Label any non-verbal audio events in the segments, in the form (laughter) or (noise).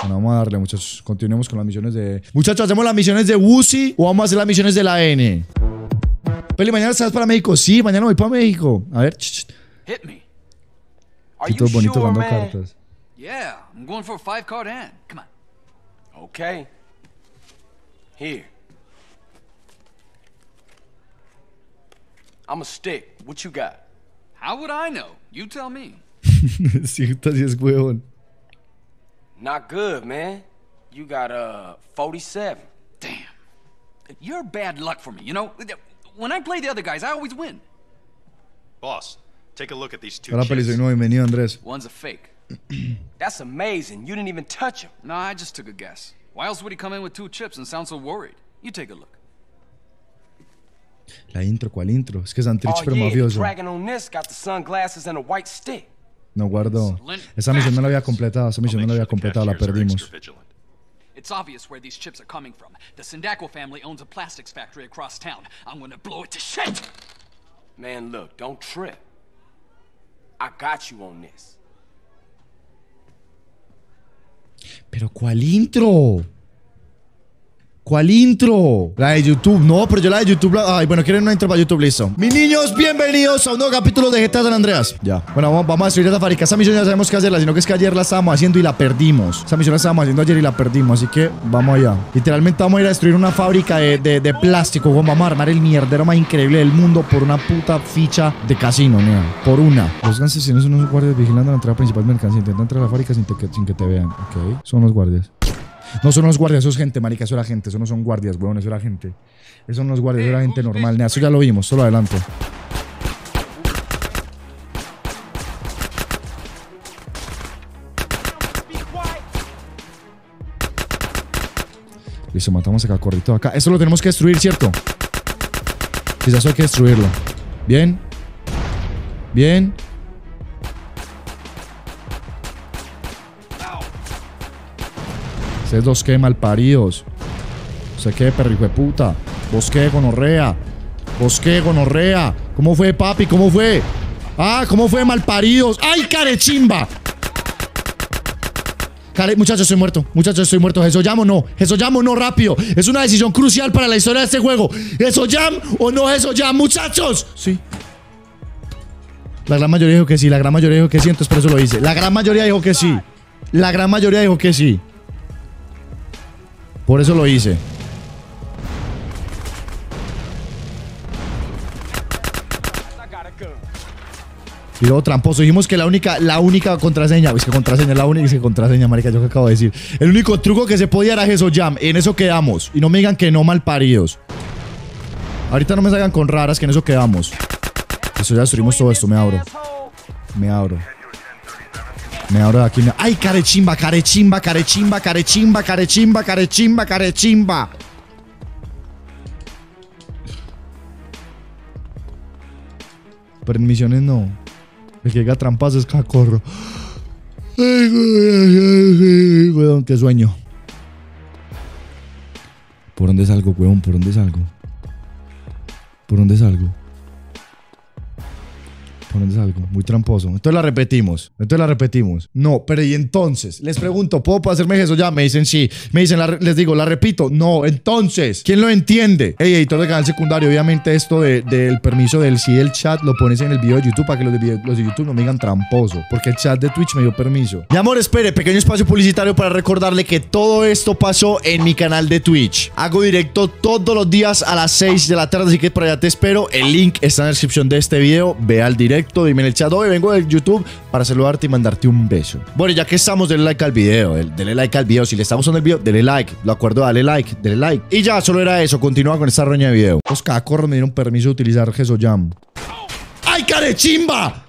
Bueno, vamos a darle, muchachos. Continuemos con las misiones de. Muchachos, ¿hacemos las misiones de Wusi o vamos a hacer las misiones de la N? Peli, mañana estás para México. Sí, mañana voy para México. A ver. Hit me. Are Todo bonito sure, jugando man? cartas. Yeah, I'm going for a five card hand. Come on. Okay. Here. I'm a stick. What you got? How would I know? You tell me. (laughs) sí, esta sí es huevón. Not good, man. You got uh 47. Damn. You're bad luck for me, you know? When I play the other guys, I always win. Boss, take a look at these two Hola, chips. soy nuevo. Bienvenido, Andrés. One's a fake. (clears throat) That's amazing. You didn't even touch him. No, I just took a guess. Why else would he come in with two chips and sound so worried? You take a look. La intro, ¿cuál intro? Es que es Santrich, Oh pero yeah, the dragon on this got the sunglasses and a white stick. No guardo. Esa misión no la había completado. Esa misión no la había completado. La perdimos. It's obvious where these chips are coming from. The Sindacco family owns a plastics factory across town. I'm gonna blow it to shit! Man, look, don't trip. I got you on this. Pero ¿cuál intro? ¿Cuál intro? La de YouTube. No, pero yo la de YouTube. Ay, bueno, quieren una intro para YouTube, listo. Mis niños, bienvenidos a un nuevo capítulo de GTA San Andreas. Ya. Bueno, vamos, a destruir esta fábrica. Esa misión ya sabemos qué hacerla, sino que es que ayer la estábamos haciendo y la perdimos. Esa misión la estábamos haciendo ayer y la perdimos. Así que vamos allá. Literalmente vamos a ir a destruir una fábrica de, de- de plástico. Vamos a armar el mierdero más increíble del mundo por una puta ficha de casino, nea. Por una. Los asesinos son unos guardias vigilando la entrada principal de mercancía. Intentan entrar a la fábrica sin que te vean. Ok. Son los guardias. No son los guardias, eso es gente, marica, eso era gente, eso no son guardias, weón, eso era gente. Eso no es guardias, eso era gente normal. Eso ya lo vimos, solo adelante. Listo, matamos acá, corrito acá. Esto lo tenemos que destruir, ¿cierto? Quizás hay que destruirlo. Bien. Bien. Ustedes dos qué malparidos. ¿Usted qué, perro hijo de puta? ¿Vos qué, gonorrea? ¿Vos qué, gonorrea? ¿Cómo fue, papi? ¿Cómo fue? Ah, ¿cómo fue, malparidos? ¡Ay, carechimba! Care, muchachos, estoy muerto. Muchachos, estoy muerto. ¿Eso llamo o no? ¿Eso llamo o no? Rápido. Es una decisión crucial para la historia de este juego. ¿Eso jam o no eso jam, muchachos? Sí. La gran mayoría dijo que sí. La gran mayoría dijo que sí, entonces por eso lo hice. La gran mayoría dijo que sí. La gran mayoría dijo que sí. Por eso lo hice. Y luego tramposo. Dijimos que la única, la única contraseña, es que contraseña, la única contraseña, marica, yo que acabo de decir. El único truco que se podía era eso jam. En eso quedamos. Y no me digan que no malparidos. Ahorita no me salgan con raras que en eso quedamos. Eso ya destruimos todo esto, me abro. Me abro. Me de aquí. me- ¡Ay, carechimba, carechimba, carechimba, carechimba, carechimba, carechimba, carechimba! Pero en misiones no. El que llega trampazo es cacorro. Ay, weón, qué sueño. ¿Por dónde salgo, weón? ¿Por dónde salgo? ¿Por dónde salgo? ¿Por dónde salgo? Muy tramposo. Entonces la repetimos. Entonces la repetimos. No, pero y entonces, les pregunto, ¿puedo hacerme eso ya? Me dicen sí. Me dicen, les digo, la repito. No, entonces, ¿quién lo entiende? Ey, editor de canal secundario, obviamente esto de- del permiso del sí del chat lo pones en el video de YouTube para que los de, de YouTube no me digan tramposo. Porque el chat de Twitch me dio permiso. Mi amor, espere, pequeño espacio publicitario para recordarle que todo esto pasó en mi canal de Twitch. Hago directo todos los días a las 6 de la tarde, así que por allá te espero. El link está en la descripción de este video. Ve al directo, dime en el chat, hoy vengo de YouTube para saludarte y mandarte un beso. Bueno, ya que estamos, denle like al video, denle like al video. Si le está gustando el video, denle like. Lo acuerdo, dale like, denle like. Y ya, solo era eso. Continúa con esta roña de video. Los cacorros me dieron permiso de utilizar Jam. ¡Ay, carechimba!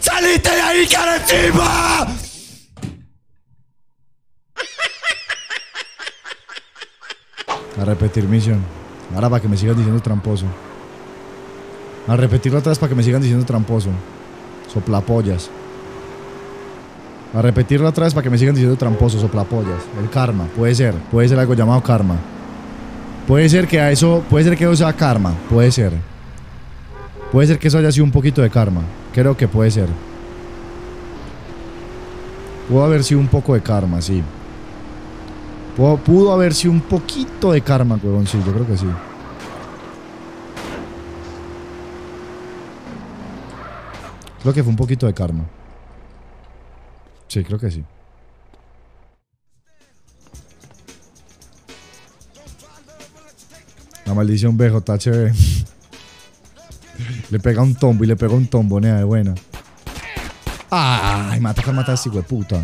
¡Saliste de ahí, carechimba! A repetir misión. Ahora para que me sigan diciendo tramposo. A repetirlo atrás para que me sigan diciendo tramposo. Soplapollas. A repetirlo vez para que me sigan diciendo tramposo, soplapollas. El karma, puede ser. Puede ser algo llamado karma. Puede ser que a eso, puede ser que eso sea karma. Puede ser. Puede ser que eso haya sido un poquito de karma. Creo que puede ser. Pudo haber sido un poco de karma, sí. Pudo, pudo haber sido un poquito de karma, huevón, sí, yo creo que sí. Creo que fue un poquito de karma. Sí, creo que sí. La maldición BJHB. le pega un tombo y le pega un tombo, nea, de buena. Ay, me ataca matar a este puta.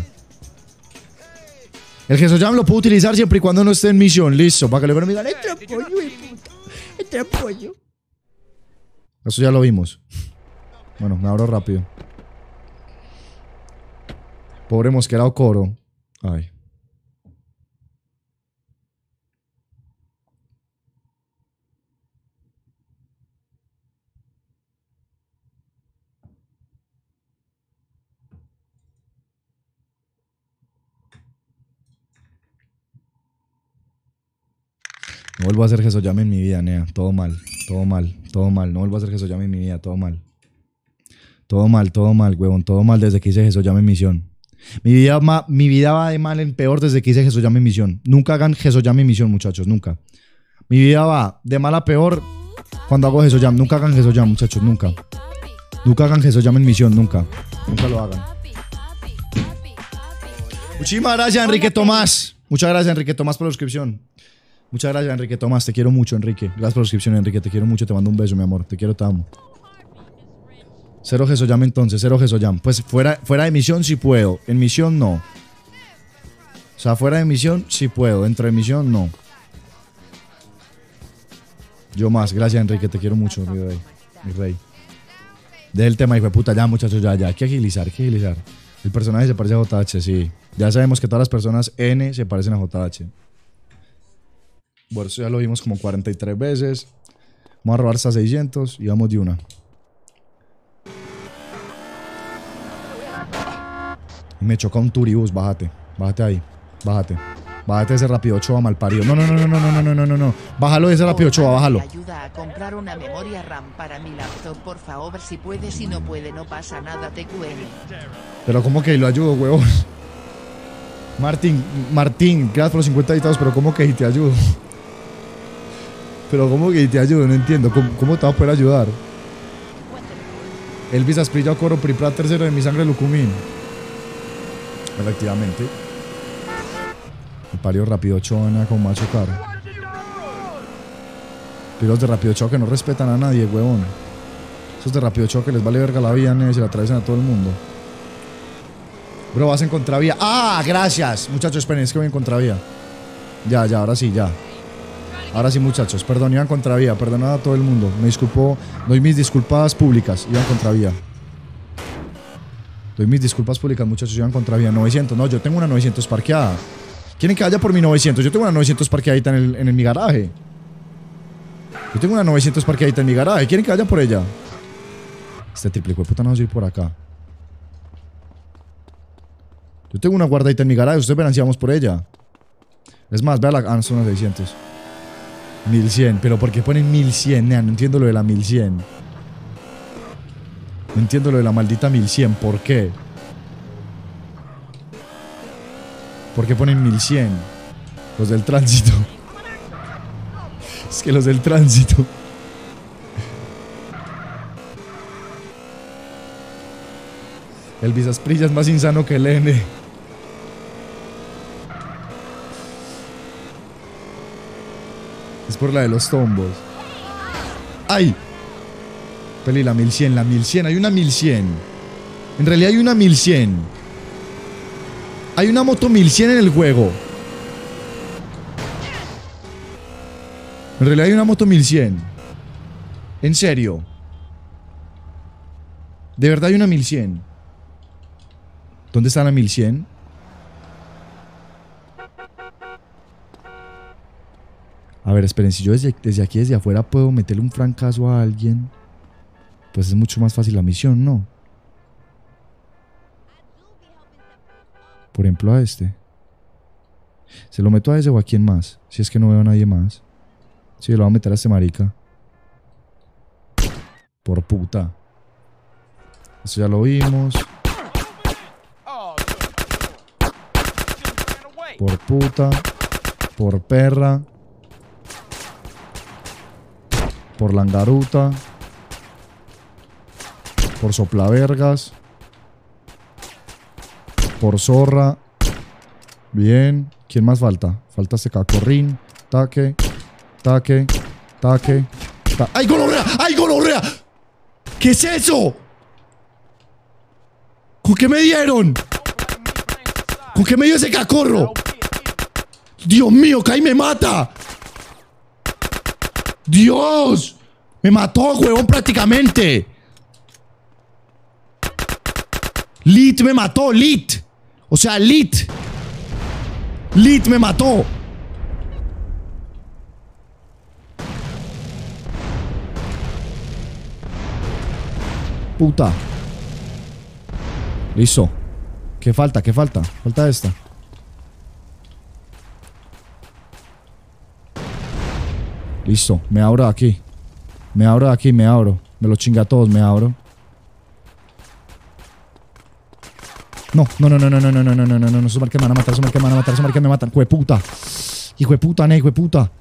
El Jam lo puedo utilizar siempre y cuando no esté en misión. Listo, para que luego no me digan, este apoyo, puta. Este apoyo. Eso ya lo vimos. Bueno, me abro rápido. Pobre mosquera coro. Ay. No vuelvo a hacer Llame en mi vida, Nea. Todo mal, todo mal, todo mal. No vuelvo a hacer Llame en mi vida, todo mal. Todo mal, todo mal, huevón. Todo mal desde que hice Llame en misión. Mi vida, mi vida va de mal en peor desde que hice Llame en misión. Nunca hagan Llame en misión, muchachos, nunca. Mi vida va de mal a peor cuando hago Llame. Nunca hagan Llame, muchachos, nunca. Nunca hagan Llame en misión, nunca. Nunca lo hagan. Muchísimas gracias, Enrique Tomás. Muchas gracias, Enrique Tomás, por la suscripción. Muchas gracias, Enrique Tomás. Te quiero mucho, Enrique. Gracias por la suscripción, Enrique. Te quiero mucho. Te mando un beso, mi amor. Te quiero, te amo. Cero Gesoyam entonces, cero Gesoyam. Pues fuera, fuera de misión sí puedo. En misión no. O sea, fuera de misión sí puedo. Dentro de misión no. Yo más. Gracias, Enrique. Te quiero mucho, mi rey. Mi rey. Deja el tema, hijo de puta. Ya, muchachos, ya, ya. Hay que agilizar, hay que agilizar. El personaje se parece a JH, sí. Ya sabemos que todas las personas N se parecen a JH. Bueno, eso ya lo vimos como 43 veces. Vamos a robar hasta 600 y vamos de una. me choca un turibus, bájate. Bájate ahí. Bájate. Bájate ese rápido 8 mal parido. No, no, no, no, no, no, no, no, no, no. Bájalo ese rápido 8 bájalo. Ayuda a comprar una memoria RAM para mi laptop, por favor, si puede, si no puede, no pasa nada, TQN. Pero ¿cómo que lo ayudo, huevón? Martín, Martín, gracias por los 50 editados, pero ¿cómo que te ayudo? Pero ¿cómo que te ayudo? No entiendo. ¿Cómo, te va a poder ayudar? Elvis Asprilla Coro Pripra tercero de mi sangre Lucumín. Efectivamente. El parió rápido chona con macho caro. Pilos de rápido choque no respetan a nadie, huevón. Esos de rápido choque les vale verga la vida, y se la atraviesan a todo el mundo. Bro, vas en contravía. ¡Ah! Gracias. Muchachos, esperen, es que voy en contravía. Ya, ya, ahora sí, ya. Ahora sí, muchachos, perdón, iba en contravía, perdonad a todo el mundo. Me disculpo, doy mis disculpas públicas, iba en contravía. Doy mis disculpas públicas, muchachos, iba en contravía. 900, no, yo tengo una 900 parqueada. ¿Quieren que vaya por mi 900? Yo tengo una 900 parqueadita en, el, en mi garaje. Yo tengo una 900 parqueadita en mi garaje. ¿Quieren que vaya por ella? Este triple puta no va a ir por acá. Yo tengo una guardadita en mi garaje. Ustedes verán por ella. Es más, vea la... Ah, son las 600. 1100, pero ¿por qué ponen 1100? no entiendo lo de la 1100. No entiendo lo de la maldita 1100, ¿por qué? ¿Por qué ponen 1100? Los del tránsito. (laughs) Es que los del tránsito. (laughs) El Visasprilla es más insano que el N. Es por la de los tombos. ¡Ay! Peli, la 1100, la 1100. Hay una 1100. En realidad hay una 1100. Hay una moto 1100 en el juego. En realidad hay una moto 1100. En serio. De verdad hay una 1100. ¿Dónde está la 1100? A ver, esperen, si yo desde, aquí, desde afuera puedo meterle un francazo a alguien, pues es mucho más fácil la misión, ¿no? Por ejemplo a este. ¿Se lo meto a ese o a quién más? Si es que no veo a nadie más. Sí, lo voy a meter a este marica. Por puta. Eso ya lo vimos. Por puta. Por perra. Por langaruta. Por soplavergas. Por zorra. Bien. ¿Quién más falta? Falta este cacorrín. Taque. Taque. Taque. ta- ¡Ay, gonorrea! ¡Ay, gonorrea! ¿Qué es eso? ¿Con qué me dieron? ¿Con qué me dio ese cacorro? Dios mío, Kai me mata. Dios. Me mató, huevón, prácticamente. Lit me mató, Lit. O sea, Lit. Lit me mató. Puta. Listo. ¿Qué falta? ¿Qué falta? Falta esta. Listo, me abro de aquí. Me abro de aquí, me abro. Me lo chinga a todos, me abro. No, no, no, no, no, no, no, no, no, no, no, no, esos marques me van a matar, esos marques me van a matar, esos marques me matan. Hijo de puta. Hijo de puta, ne, hijo de puta.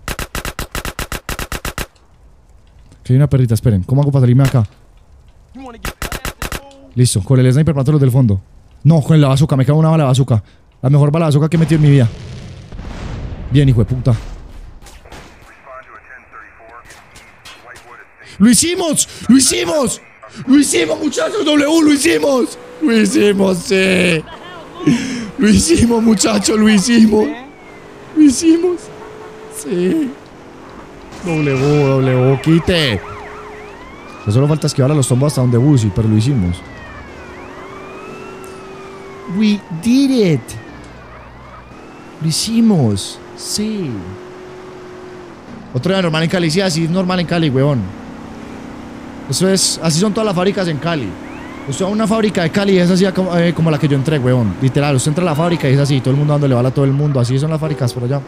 Que hay una perrita, esperen. ¿Cómo hago para salirme acá? Listo, con el sniper mato los del fondo. No, con la bazooka, me cago una bala bazooka. La mejor bala bazooka que he metido en mi vida. Bien, hijo de puta. ¡Lo hicimos! ¡Lo hicimos! ¡Lo hicimos, muchachos! ¡W! ¡Lo hicimos! ¡Lo hicimos, sí! ¡Lo hicimos, muchachos! ¡Lo hicimos! ¡Lo hicimos! ¡Sí! W, W, quite. Ya solo falta esquivar a los tombos hasta donde Busi, pero lo hicimos. We did it. Lo hicimos. Sí. Otro día normal en Cali. Sí, así es normal en Cali, weón. Eso es, así son todas las fábricas en Cali. Usted va a una fábrica de Cali es así como, eh, como la que yo entré, weón. Literal, usted entra a la fábrica y es así, todo el mundo dándole bala a todo el mundo. Así son las fábricas por allá.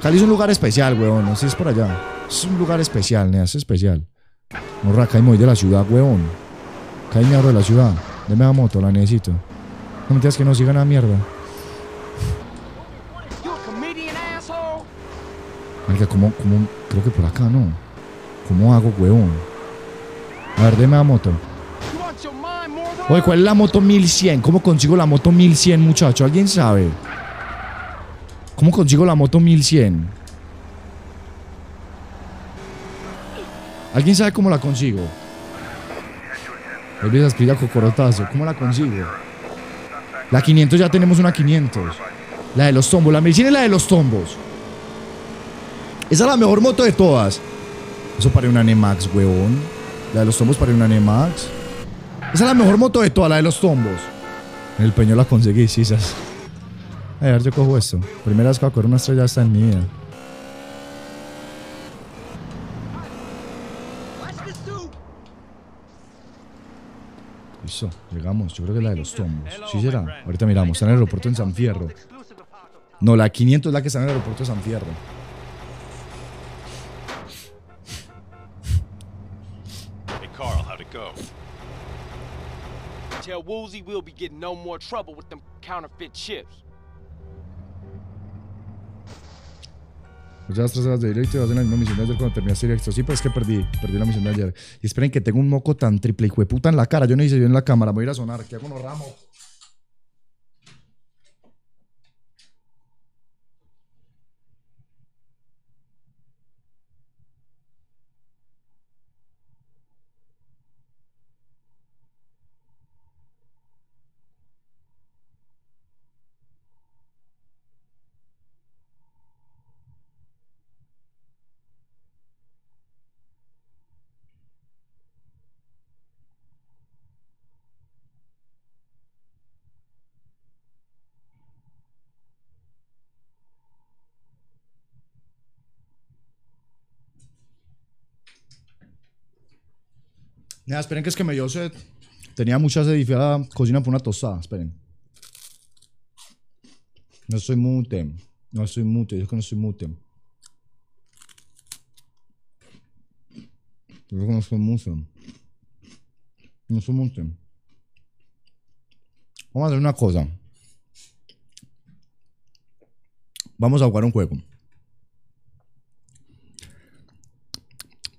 Cali es un lugar especial, weón. Así es por allá. Es un lugar especial, nea, es especial. Morra, voy de la ciudad, weón. Abro de la ciudad. Deme la moto, la necesito. No me digas que no sigan a mierda. Marica, ¿cómo, cómo? Creo que por acá, ¿no? ¿Cómo hago, weón? A ver, deme la moto. Oye, ¿cuál es la moto 1100? ¿Cómo consigo la moto 1100, muchacho? ¿Alguien sabe? ¿Cómo consigo la moto 1100? ¿Alguien sabe cómo la consigo? Olvida explica cocorotazo. ¿Cómo la consigo? La 500 ya tenemos una 500. La de los tombos. La 1100 es la de los tombos. Esa es la mejor moto de todas. Eso para una Nemax, weón. La de los tombos para una Nemax. Esa es la mejor moto de todas, la de los tombos. En el peño la conseguí, sí, esas. A ver, yo cojo esto. Primera vez que voy a una estrella esta en mi vida. Listo, llegamos. Yo creo que la de los tombos. Sí será. Ahorita miramos. Está en el aeropuerto en San Fierro. No, la 500 es la que está en el aeropuerto de San Fierro. Woozy we'll be getting no more trouble with them counterfeit chips. Pues ya de directo y vas en la misma misión de ayer cuando terminaste directo. Sí, pero es que perdí, perdí la misión de ayer. Y esperen que tengo un moco tan triple de puta en la cara. Yo no hice yo en la cámara, voy a ir a sonar. ¿Qué hago unos ramos? Nada, esperen que es que me dio sed. Tenía mucha sed cocina por una tostada. Esperen. No estoy mute. No estoy mute. Yo que no estoy mute. Yo que no estoy mute. No se monten. Vamos a hacer una cosa. Vamos a jugar un juego.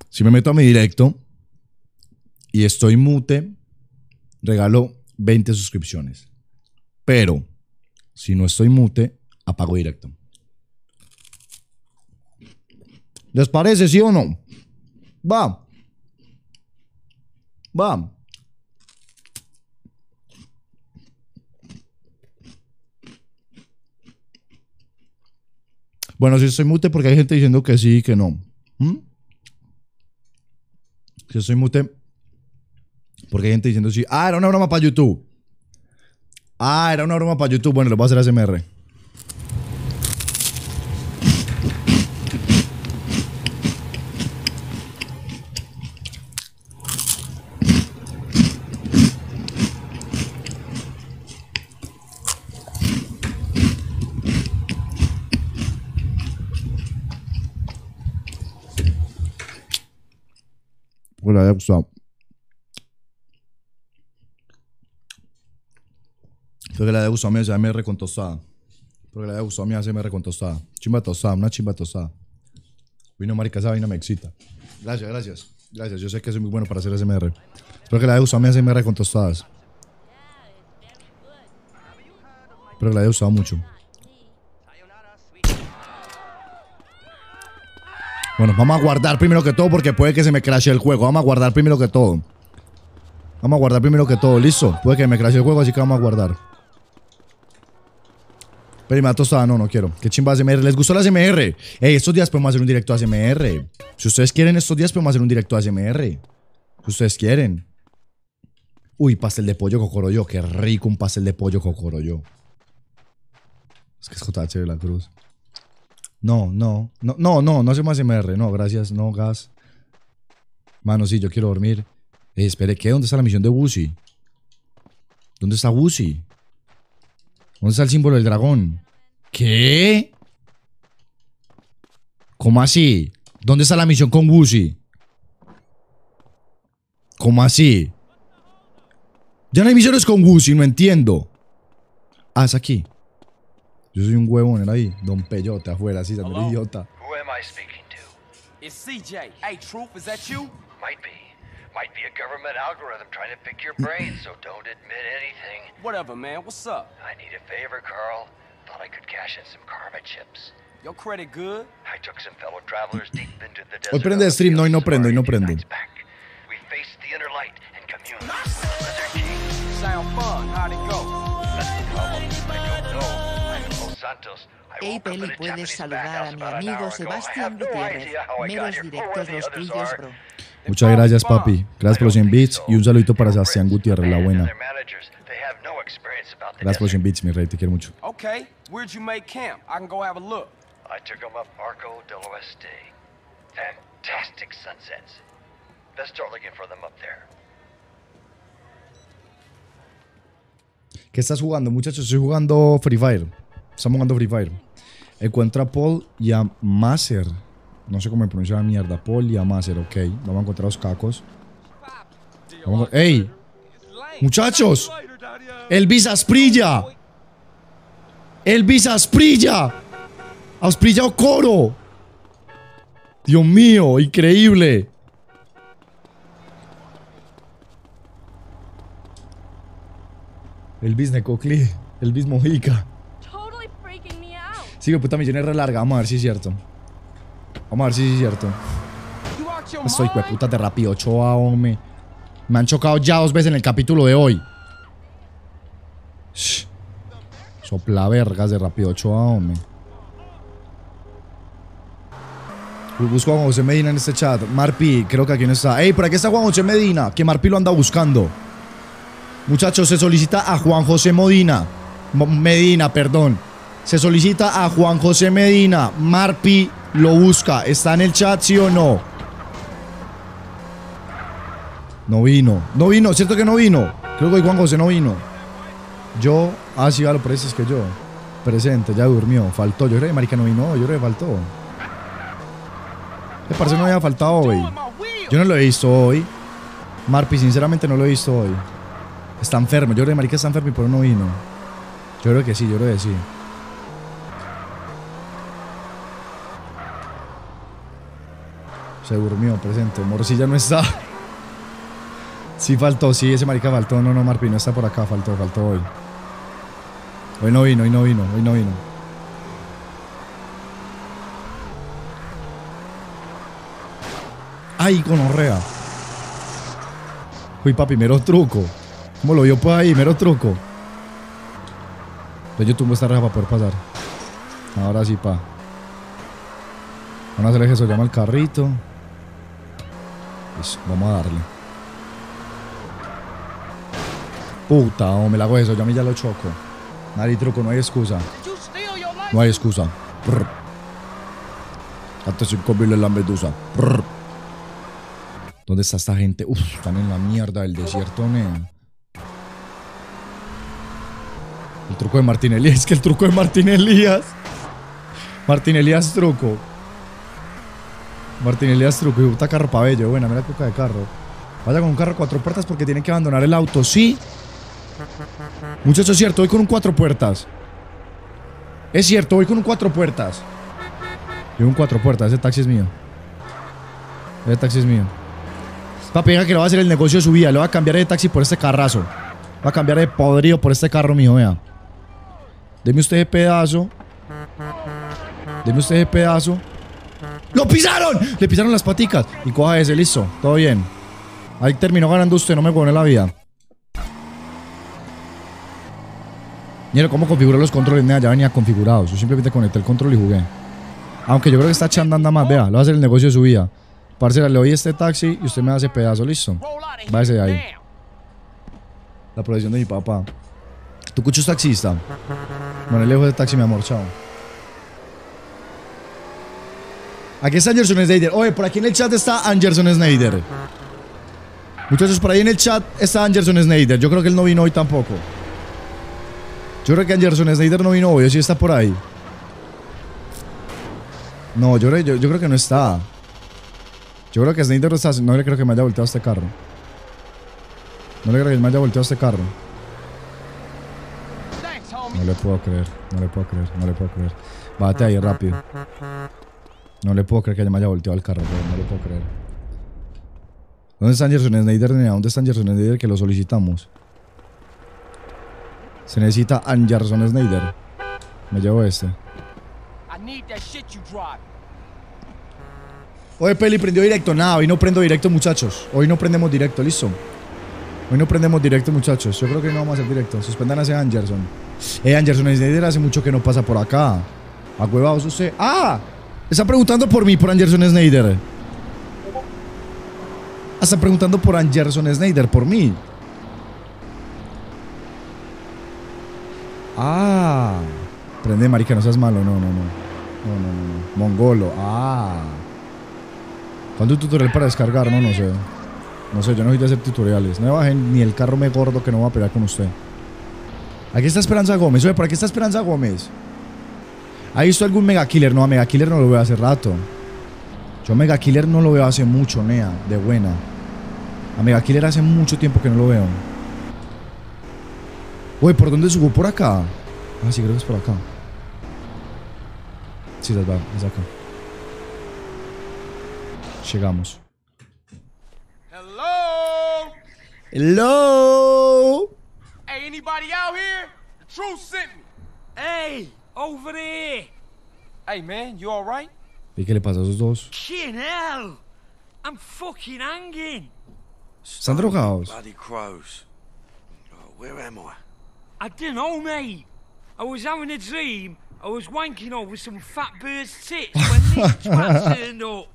Si me meto a mi directo y estoy mute, regalo 20 suscripciones. Pero si no estoy mute, apago directo. ¿Les parece, sí o no? Va. Va. Bueno, si estoy mute porque hay gente diciendo que sí y que no. ¿Mm? Si estoy mute porque hay gente diciendo sí. Ah, era una broma para YouTube. Ah, era una broma para YouTube. Bueno, le voy a hacer ASMR. Le haya gustado. Espero que le haya gustado mi ASMR con tostada. Espero que le haya gustado mi ASMR con tostada. Chimba tostada, una chimba tostada. Vino marica, esa vaina me excita. Gracias, gracias. Gracias, yo sé que soy muy bueno para hacer ASMR. Espero que le haya gustado mi ASMR con tostadas. Espero que le haya gustado mucho. Bueno, vamos a guardar primero que todo porque puede que se me crashe el juego. Vamos a guardar primero que todo. Vamos a guardar primero que todo, listo. Puede que me crashe el juego, así que vamos a guardar. Pero me tostada, no, no quiero. Qué chimba ASMR. ¿Les gustó la ASMR? Ey, estos días podemos hacer un directo ASMR. Si ustedes quieren, estos días podemos hacer un directo ASMR. Si ustedes quieren. Uy, pastel de pollo cocoroyo. Qué rico un pastel de pollo cocoroyo. Es que es JH de la Cruz. No, no, no, no, no, no hacemos ASMR. No, gracias, no, gas. Mano, sí, yo quiero dormir. Eh, espere, ¿qué? ¿Dónde está la misión de Wusi? ¿Dónde está Wusi? ¿Dónde está el símbolo del dragón? ¿Qué? ¿Cómo así? ¿Dónde está la misión con Wusi? ¿Cómo así? Ya no hay misiones con Wusi, no entiendo. Ah, es aquí. Yo soy un huevón, era ahí. Don Peyote afuera, así, también idiota. Who am I speaking to? It's CJ. Hey, Truth, is that you? Might be. Might be a government algorithm trying to pick your (laughs) brain, so don't admit anything. Whatever, man. What's up? I need a favor, Carl. Thought I could cash in some karma chips. Your credit good? I took some fellow travelers deep into the desert. Hoy prende on the stream, no, hoy no fields prende, hoy no safari a few prende. nights back. We faced the inner light and communed with the Lizard King. Sound fun. How'd it go? That's the problem. I don't know. I'm in Los Santos. I Hey woke up in Peli, a puedes Japanese saludar a bathhouse mi about an amigo hour ago. I Sebastián Gutiérrez. idea how I got Meros directos los others tuyos, bro. Muchas gracias, papi. Gracias por los 100 bits y un saludito para Sebastián Gutiérrez, la buena. Gracias por los 100 bits, mi rey, te quiero mucho. Okay. Where'd you make camp? I can go have a look. I took them up Arco del Oeste. Fantastic sunsets. Let's start looking for them up there. ¿Qué estás jugando, muchachos? Estoy jugando Free Fire. Estamos jugando Free Fire. Encuentra a Paul y a Maser. No sé cómo me pronuncia la mierda. Maser, ok. Vamos a encontrar a los cacos. Vamos a- ¡Ey! ¡Muchachos! ¡Elvis Asprilla! ¡Elvis Asprilla! ¡Asprilla Ocoro! ¡Dios mío! ¡Increíble! Elvis Necocli. Elvis Mojica. Sí, puta misión es re larga. Vamos a ver si es cierto. Vamos a ver si es cierto. Estoy puta de rápido, Ochoa, hombre. Me han chocado ya dos veces en el capítulo de hoy. Shh. Sopla vergas de rápido, Ochoa, hombre. Busco a Juan José Medina en este chat. Marpi, creo que aquí no está. Ey, por aquí está Juan José Medina, que Marpi lo anda buscando. Muchachos, se solicita a Juan José Modina. Mo- Medina, perdón. Se solicita a Juan José Medina. Marpi lo busca. ¿Está en el chat, sí o no? No vino. No vino, ¿cierto que no vino? Creo que Juan José no vino. Yo, ah, sí, a lo parece es que yo. Presente, ya durmió. Faltó. Yo creo que Marica no vino. Yo creo que faltó. Me parece que no había faltado hoy. Yo no lo he visto hoy. Marpi, sinceramente no lo he visto hoy. Está enfermo. Yo creo que Marica está enfermo y por eso no vino. Yo creo que sí, yo creo que sí. Se durmió, presente. Morcilla no está. Sí faltó, sí, ese marica faltó. No, no, Marpi, no está por acá. Faltó, faltó hoy. Hoy no vino, hoy no vino, hoy no vino. Ay, gonorrea. Uy, papi, mero truco. ¿Cómo lo vio pues ahí? Mero truco. Entonces yo tumbo esta reja para poder pasar. Ahora sí, pa. Vamos a hacer eso, llama el carrito. Vamos a darle. Puta, me la hago eso, yo a mí ya lo choco. Nadie truco, no hay excusa. No hay excusa. Brr. Hasta 5 mil en la medusa. ¿Dónde está esta gente? Uf, están en la mierda del desierto, nea. El truco de Martín Elías. Es que el truco de Martín Elías. Martín Elías truco. Martín. Y puta carro pa' bello. Buena, mira coca de carro. Vaya con un carro cuatro puertas porque tienen que abandonar el auto. Sí. Muchachos, es cierto. Voy con un cuatro puertas. Es cierto, voy con un cuatro puertas. Y un cuatro puertas. Ese taxi es mío. Ese taxi es mío. Papi, diga que le va a hacer el negocio de su vida. Le va a cambiar de taxi por este carrazo. Va a cambiar de podrido por este carro, mijo, vea. Deme usted ese pedazo. Deme usted ese pedazo. ¡Lo pisaron! Le pisaron las paticas. Y coja ese, listo. Todo bien. Ahí terminó ganando usted, no me pone la vida. Mira cómo configuró los controles. Nea, ya venía configurados. Yo simplemente conecté el control y jugué. Aunque yo creo que está echando anda más. Vea, le va a hacer el negocio de su vida. Parcera, le doy este taxi y usted me ese pedazo, listo. Váyase de ahí. La profesión de mi papá. ¿Tu cucho es taxista? Bueno, lejos de taxi, mi amor, chao. Aquí está Anderson Snyder. Oye, por aquí en el chat está Anderson Snyder. Muchachos, por ahí en el chat está Anderson Snyder. Yo creo que él no vino hoy tampoco. Yo creo que Anderson Snyder no vino hoy, o sí está por ahí. No, yo, yo, yo creo que no está. Yo creo que Snyder no está. No le creo que me haya volteado este carro. No le creo que me haya volteado este carro. No le puedo creer, no le puedo creer, no le puedo creer. Bate ahí rápido. No le puedo creer que me haya volteado el carro, no le puedo creer. ¿Dónde está Anderson Snyder? ¿Dónde está Anderson Snyder que lo solicitamos? Se necesita Anderson Snyder. Me llevo este. Oye, Peli, prendió directo. Nada, hoy no prendo directo, muchachos. Hoy no prendemos directo, listo. Hoy no prendemos directo, muchachos. Yo creo que no vamos a hacer directo. Suspendan a ese Anderson. Eh, Anderson Snyder hace mucho que no pasa por acá. A huevados usted. ¡Ah! Está preguntando por mí, por Anderson Snyder. Está preguntando por Anderson Snyder, por mí. Ah. Prende, marica, no seas malo. No, no, no. No, no, no. no. Mongolo. Ah. ¿Cuándo un tutorial para descargar? No, no sé. No sé, yo no soy de hacer tutoriales. No me bajen ni el carro me gordo que no va a pelear con usted. Aquí está Esperanza Gómez. Oye, ¿por aquí está Esperanza Gómez? ¿Ha visto algún Mega Killer? No, a Mega Killer no lo veo hace rato. Yo a Mega Killer no lo veo hace mucho, Nea. De buena. A Mega Killer hace mucho tiempo que no lo veo. Oye, ¿por dónde subo? ¿Por acá? Ah, sí, creo que es por acá. Sí, es va- es acá. Llegamos. Hello? Hello. Hey, anybody out here? The truth sent me. Hey, over there! Hey, man, you all right? ¿Y qué le pasa a esos dos? Fucking hell! I'm fucking hanging! ¿Están drogados? Bloody crows. Oh, where am I? I don't know, mate. I was having a dream. I was wanking over some fat bird's tits when this (laughs) twat turned up.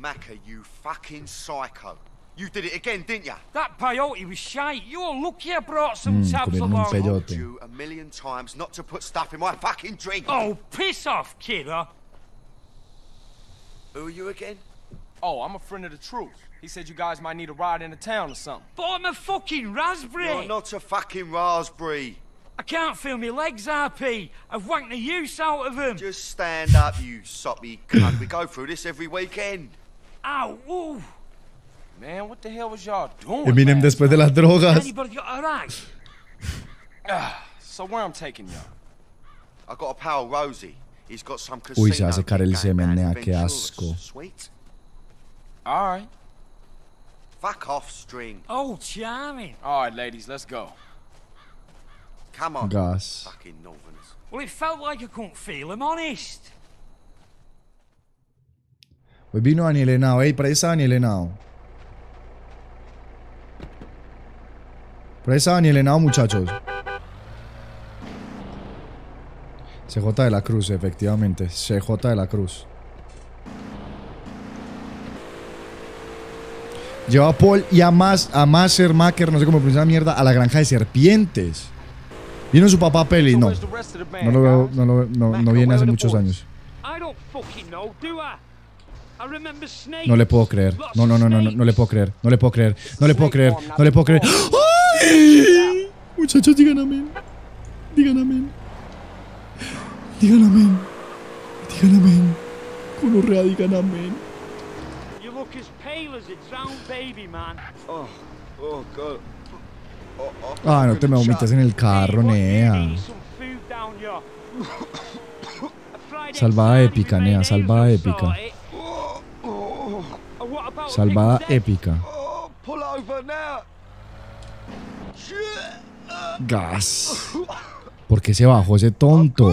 Macca, you fucking psycho. You did it again, didn't ya? That peyote was shite. You're lucky I brought some Mm, tabs comieron un along. peyote. Told you a million times not to put stuff in my fucking drink. Oh, piss off, kidder. Who are you again? Oh, I'm a friend of the truth. He said you guys might need a ride into town or something. But I'm a fucking raspberry. You're not a fucking raspberry. I can't feel my legs, RP. I've wanked the use out of them. Just stand up, you soppy cunt. We go through this every weekend. Ow, ooh. Man. What the hell was y'all doing? Eminem last después de las drogas. Anybody got a rag? So where I'm taking y'all? I got a pal, Rosie. He's got some Uy, casino se va a secar el big semen, nea, qué asco. Sweet. All right. Fuck off, string. Oh, charming. All right, ladies, let's go. Come on. Gas. Fucking northerners. Well, it felt like I couldn't feel him, honest. Hoy vino Daniel Henao. Ey, por ahí está Daniel Henao. Por ahí está Daniel Henao, muchachos. CJ de la Cruz, efectivamente. CJ de la Cruz. Lleva a Paul y a, Mas, a Maser no sé cómo pronunciar la mierda, a la granja de serpientes. Vino su papá Peli, no. No lo veo, no, lo veo- no, no viene hace muchos años. No le puedo creer. No, no, no, no, no, no le puedo creer. No le puedo creer. No le puedo creer. No le puedo creer. ¡Ay! (gasps) (laughs) Muchachos, digan amén. Digan amén. Digan amén. Digan amén. Con urrea, digan amén. You look as pale as a drowned baby, man. Oh, oh, God. Oh, oh, Ah, no te me vomites en el carro, Nea. (coughs) Salvada épica, Nea, salvada épica. a Salvada épica. Oh, pull over now. Gas. ¿Por qué se bajó ese tonto?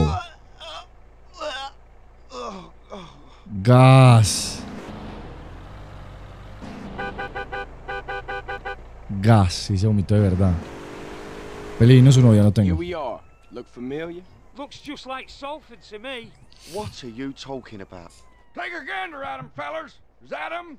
Gas. Gas. Sí, se vomitó de verdad. Peli, no su novia, no Here tengo. we are. Look familiar? Looks just like Salford to me. What are you talking about? Take a gander at him, fellers. Is that him?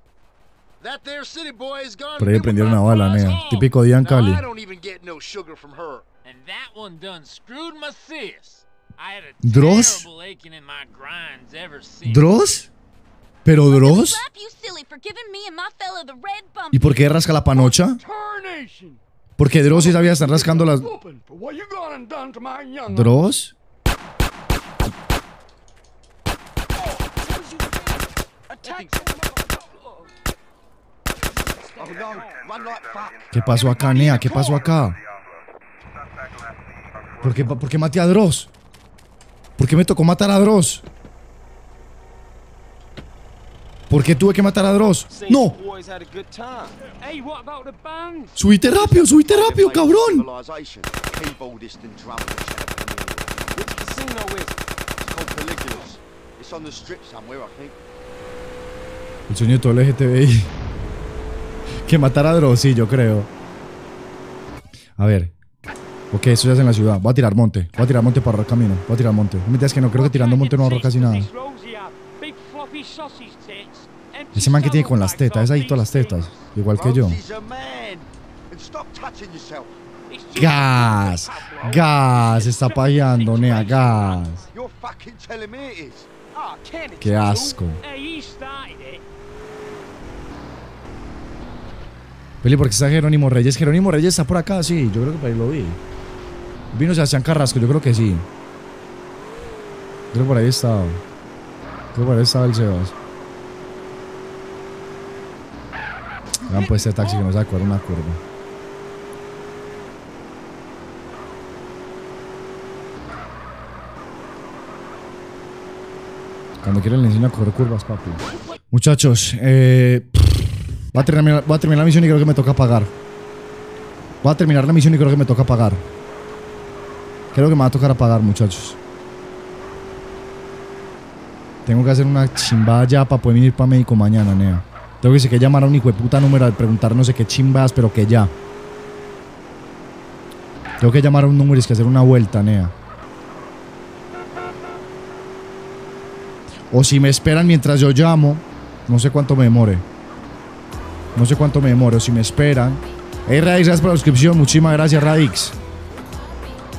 Por ahí prendieron una bala, nea. Típico Dian Cali. I don't even get no sugar from her. And that one done screwed my sis. I had a Dross? terrible aching in my grinds ever since. ¿Dross? ¿Pero Dross? ¿Y por qué rasca la panocha? Porque Dross sí sabía estar rascando las... Whooping ¿Qué pasó acá, Nea? ¿Qué pasó acá? ¿Por qué, por qué maté a Dross? ¿Por qué me tocó matar a Dross? ¿Por qué tuve que matar a Dross? ¡No! ¡Subite rápido, subite rápido, cabrón! El sueño de todo el LGTBI. Que matar a Dross, sí, yo creo. A ver. Ok, eso se hace en la ciudad. Voy a tirar monte. Voy a tirar monte para ahorrar camino. Voy a tirar monte. No me digas que no, creo que tirando monte no ahorro casi nada. Ese man que tiene con las tetas, es on adicto a las tetas. Igual que yo. Gas. Gas. Está pajeando, nea. Gas. You're fucking telling me it is. Ah, can it Qué asco. Hey, he started it. Peli, ¿por qué está Jerónimo Reyes? Jerónimo Reyes está por acá, sí. Yo creo que por ahí lo vi. Vino Sebastián Carrasco, yo creo que sí. Creo que por ahí estaba. Creo que por ahí estaba el Sebas. Vean pues este taxi que no sabe cuál una curva. Cuando quieran le enseño a correr curvas, papi. Muchachos, eh, voy, a terminar, la misión y creo que me toca pagar. Voy a terminar la misión y creo que me toca pagar. Creo que me va a tocar a pagar, muchachos. Tengo que hacer una chimbada ya para poder ir para México mañana, nea. Tengo que, que llamar a un hijo de puta número de preguntar no sé qué chimbas, pero que ya. Tengo que llamar a un número y es que hacer una vuelta, nea. O si me esperan mientras yo llamo, no sé cuánto me demore. No sé cuánto me demore. O si me esperan. Hey, Radix, gracias por la suscripción. Muchísimas gracias, Radix.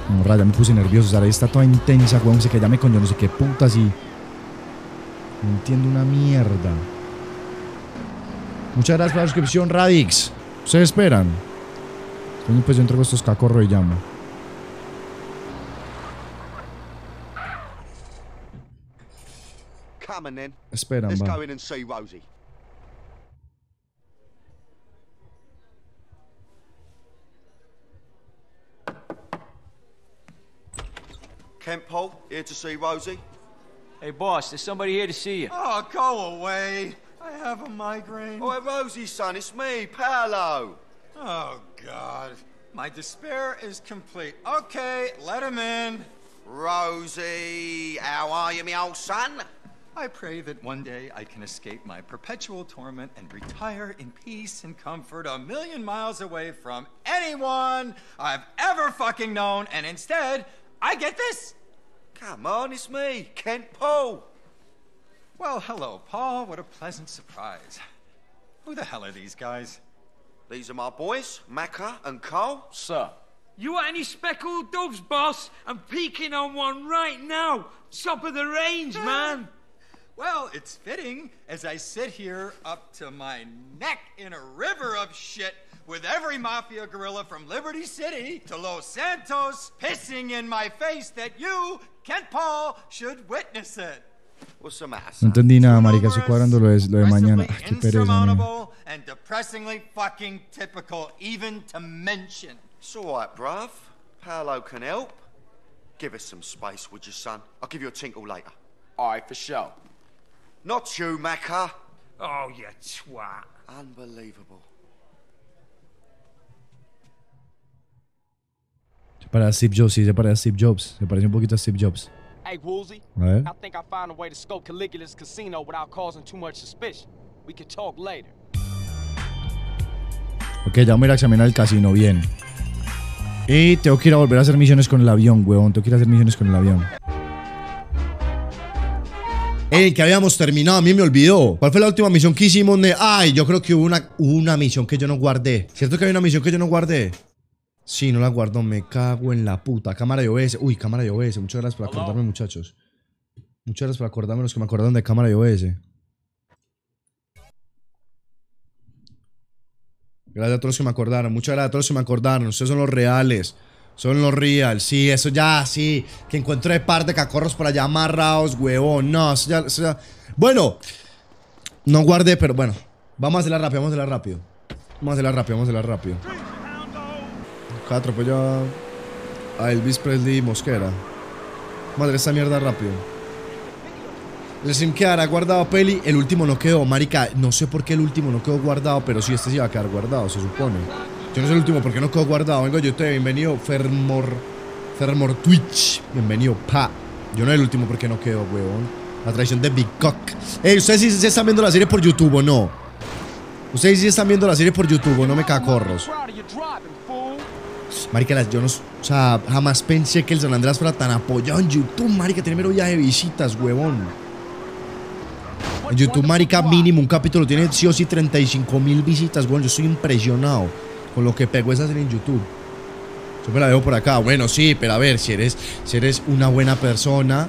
No, Raya, me puse nervioso. Sara está toda intensa, weón. Sé que llame con yo no sé qué putas y. No entiendo una mierda. Muchas gracias por la suscripción, Radix. ¿Ustedes esperan? Coño, Pues yo entrego estos cacorros y llamo. Let's va. Kent Paul, here to see Rosie. Hey, boss, there's somebody here to see you. Oh, go away. I have a migraine. Oh, Rosie, son, it's me, Paolo. Oh, God. My despair is complete. Okay, let him in. Rosie, how are you, me old son? I pray that one day I can escape my perpetual torment and retire in peace and comfort a million miles away from anyone I've ever fucking known, and instead, I get this. Come on, it's me, Kent Paul. Well, hello, Paul. What a pleasant surprise. Who the hell are these guys? These are my boys, Macca and Cole. Sir. You want any speckled doves, boss? I'm peeking on one right now. Top of the range, ah. man. Well, it's fitting as I sit here up to my neck in a river of shit with every mafia gorilla from Liberty City to Los Santos pissing in my face that you, Kent Paul, should witness it. What's the matter? No entendí nada, marica. Estoy cuadrando lo de, lo de mañana. Ay, ah, qué pereza, man. And depressingly fucking typical, even to mention. It's all right, bruv. Paolo can help. Give us some space, would you, son? I'll give you a tinkle later. All right, for sure. Not you, Macca. Oh, you twat. Unbelievable. Se parece a Steve Jobs, sí, se parece a Steve Jobs. Se parece un poquito a Steve Jobs. Hey, Woolsey. A ver. I think I found a way to scope Caligula's casino without causing too much suspicion. We can talk later. Ok, ya vamos a ir a examinar el casino, bien. Y tengo que ir a volver a hacer misiones con el avión, huevón. Tengo que ir a hacer misiones con el avión. Ey, que habíamos terminado, a mí me olvidó. ¿Cuál fue la última misión que hicimos? Ne- Ay, yo creo que hubo una, hubo una misión que yo no guardé. ¿Cierto que hay una misión que yo no guardé? Sí, no la guardo, me cago en la puta. Cámara de OBS. Uy, cámara de OBS. Muchas gracias por acordarme, muchachos. Muchas gracias por acordarme los que me acordaron de cámara de OBS. Gracias a todos los que me acordaron. Muchas gracias a todos los que me acordaron. Ustedes son los reales. Son los real. Sí, eso ya, sí. Que encuentro de par de cacorros por allá amarrados, huevón. No, eso ya, eso ya- Bueno. No guardé, pero bueno. Vamos a hacerla rápido, vamos a hacerla rápido. Vamos a hacerla rápido, vamos a hacerla rápido. Acá atropelló a- Elvis Presley y Mosquera. Hacer esta mierda rápido. El sim quedará guardado peli. El último no quedó, marica. No sé por qué el último no quedó guardado, pero sí, este sí va a quedar guardado, se supone. Yo no sé el último por qué no quedó guardado. Vengo yo, te bienvenido, Fermor. Fermor Twitch. Bienvenido, pa. Yo no sé el último por qué no quedó, huevón. La traición de Big Cock. Ey, ¿ustedes sí, sí están viendo la serie por YouTube o no? ¿Ustedes sí están viendo la serie por YouTube no me cacorros? Proud of your driving, fool. Marica, yo no, o sea, jamás pensé que el San Andreas fuera tan apoyado en YouTube, marica, tiene mero viaje de visitas, huevón. En YouTube, marica, mínimo un capítulo tiene sí o sí 35 mil visitas, huevón. Yo estoy impresionado con lo que pegó esa serie en YouTube. Yo me la veo por acá. Bueno, sí, pero a ver, si eres, si eres una buena persona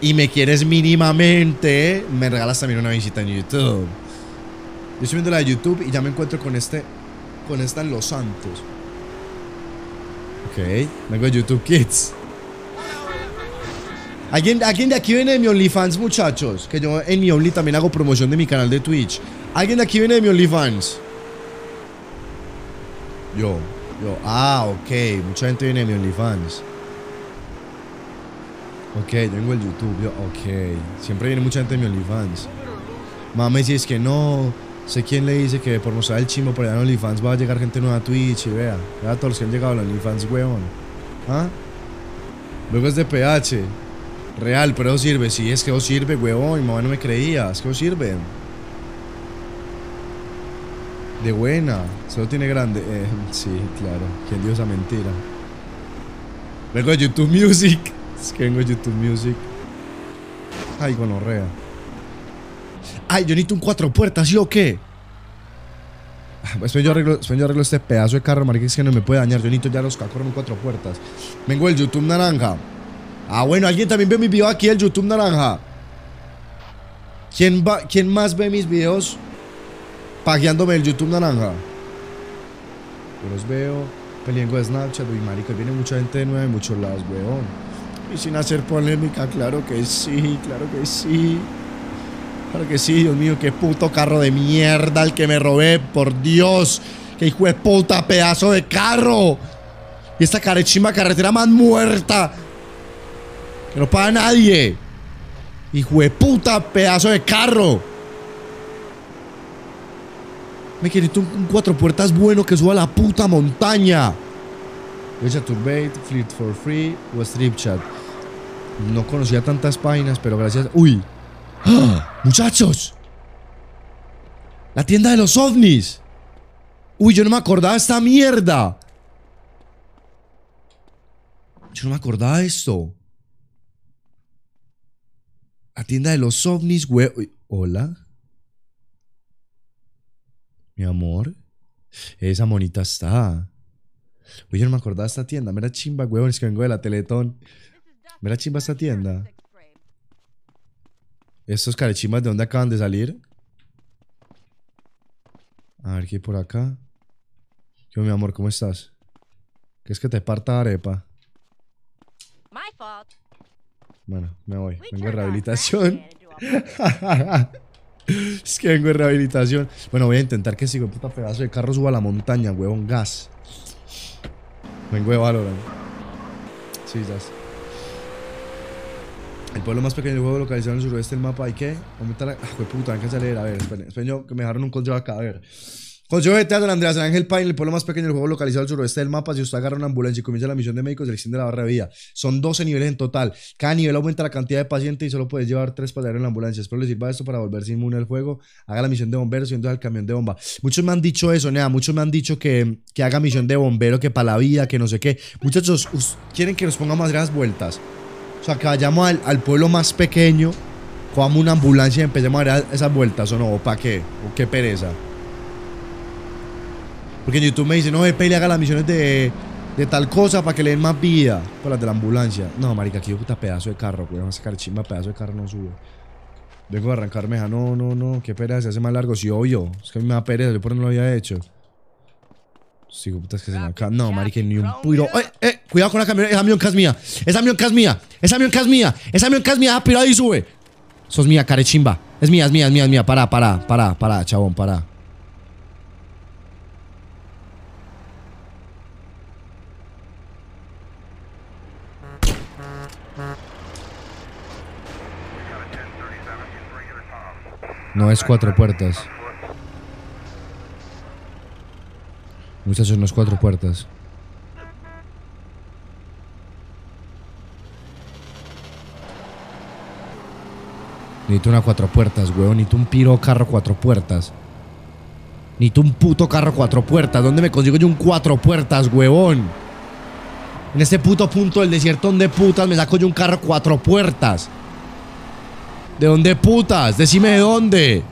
y me quieres mínimamente, me regalas también una visita en YouTube. Yo estoy viendo la de YouTube y ya me encuentro con este, con esta en Los Santos. Ok, vengo de YouTube Kids. ¿Alguien, ¿Alguien de aquí viene de mi OnlyFans, muchachos? Que yo en mi Only también hago promoción de mi canal de Twitch. ¿Alguien de aquí viene de mi OnlyFans? Yo, yo. Ah, ok. Mucha gente viene de mi OnlyFans. Ok, yo vengo del YouTube. Yo, ok. Siempre viene mucha gente de mi OnlyFans. Mamá, si es que no. Sé quién le dice que por mostrar el chimo por allá en OnlyFans va a llegar gente nueva a Twitch y vea. Vea todos los que han llegado a OnlyFans, huevón. ¿Ah? Luego es de PH. Real, pero eso sirve. Sí, es que eso sirve, huevón. Mi mamá no me creía. Es que eso sirve. De buena. Solo tiene grande. Eh, (laughs) sí, claro. ¿Quién dio esa mentira? Vengo de YouTube Music. (laughs) Es que vengo de YouTube Music. Ay, gonorrea. Ay, yo necesito un cuatro puertas, ¿sí o qué? Ah, Después yo, arreglo, después yo arreglo este pedazo de carro, marica, es que no me puede dañar. Yo necesito ya los cacorros en cuatro puertas. Vengo del YouTube naranja. Ah, bueno, alguien también ve mis videos aquí del YouTube naranja. ¿Quién, va, ¿Quién más ve mis videos pagueándome el YouTube naranja? Yo los veo peleando de Snapchat. Uy, marica, viene mucha gente de nueva de muchos lados, weón. Y sin hacer polémica, claro que sí, claro que sí. Claro que sí, Dios mío, qué puto carro de mierda el que me robé, por Dios. Qué hijo de puta pedazo de carro. Y esta carechima carretera más muerta. Que no paga nadie. Hijo de puta, pedazo de carro. Me quiero un, cuatro puertas bueno que suba a la puta montaña. Richard Turbate, Fleet for Free o Strip Chat. No conocía tantas páginas, pero gracias. ¡Uy! ¡Ah! (gasps) ¡Muchachos! La tienda de los ovnis. Uy, yo no me acordaba de esta mierda. Yo no me acordaba de esto. La tienda de los ovnis, güey. Hola. Mi amor. Esa monita está. Uy, yo no me acordaba de esta tienda. Mira chimba, huevón. Es que vengo de la Teletón. Mira chimba esta tienda. Estos carechimbas de dónde acaban de salir. A ver qué hay por acá. Yo, mi amor, ¿cómo estás? ¿Qué es que te parta arepa? My fault. Bueno, me voy. Vengo de rehabilitación. (laughs) es que vengo de rehabilitación. Bueno, voy a intentar que siga puta pedazo de carro suba a la montaña, huevón, gas. Vengo de Valorant. Sí, gas. El pueblo más pequeño del juego localizado en el suroeste del mapa. ¿Y qué? Aumenta la. Ah, jue puta, a leer. A ver, esperen. Que me dejaron un consejo acá. A ver. Consejo de Teatro Andreas Ángel Pine, el pueblo más pequeño del juego localizado al suroeste del mapa. Si usted agarra una ambulancia y comienza la misión de médicos, se extiende la barra de vida. Son 12 niveles en total. Cada nivel aumenta la cantidad de pacientes y solo puedes llevar 3 pasajeros en la ambulancia. Espero le sirva esto para volverse inmune al fuego. Haga la misión de bombero subiendo al camión de bomba. Muchos me han dicho eso, Nea. Muchos me han dicho que, que haga misión de bombero, que para la vida, que no sé qué. Muchachos, quieren que nos pongamos hacer las vueltas. O sea, que vayamos al, al pueblo más pequeño, cojamos una ambulancia y empecemos a dar esas vueltas, ¿o no? ¿O para qué? ¿O qué pereza? Porque en YouTube me dicen, no, ve, Pele, haga las misiones de, de tal cosa para que le den más vida. Por las de la ambulancia. No, marica, aquí yo puta pedazo de carro, güey. Vamos a sacar chimba, pedazo de carro no sube. Vengo a arrancarme, ja, no, no, no, qué pereza, se hace más largo. Sí, obvio. Es que a mí me da pereza, yo por no lo había hecho. Sí, putas que se me acaba. No, marica, ni un puro. ¡Eh, eh! Cuidado con la camioneta. Esa mionca es mía. Esa mionca es mía. Esa mionca es mía. Esa mionca es mía. Ah, pero ahí sube. Sos mía, carechimba. Es mía, es mía, es mía, es mía. Para, para, para, para, chabón, para. No es cuatro puertas. Muchachos, no es cuatro puertas. Necesito una cuatro puertas, weón. Necesito un piro carro cuatro puertas. Necesito un puto carro cuatro puertas. ¿Dónde me consigo yo un cuatro puertas, huevón? En este puto punto del desierto, ¿dónde putas me saco yo un carro cuatro puertas? ¿De dónde putas? Decime de dónde.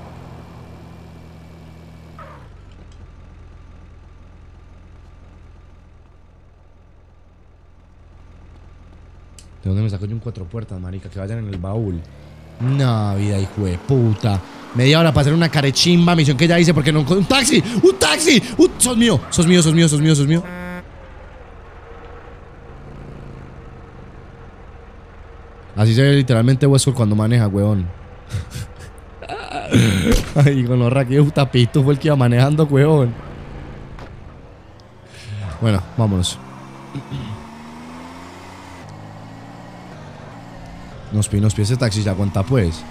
¿De dónde me saco yo un cuatro puertas, marica? Que vayan en el baúl. No, vida, hijo de puta. Media hora para hacer una carechimba, misión que ya hice porque no... ¡Un taxi! ¡Un taxi! ¡Un- ¡Sos mío! ¡Sos mío, sos mío, sos mío, sos mío! Así se ve literalmente Wesker cuando maneja, weón. (laughs) Ay, con los raquillos, puta pito fue el que iba manejando, weón. Bueno, vámonos. Nos pi, nos ese taxi ya aguanta pues.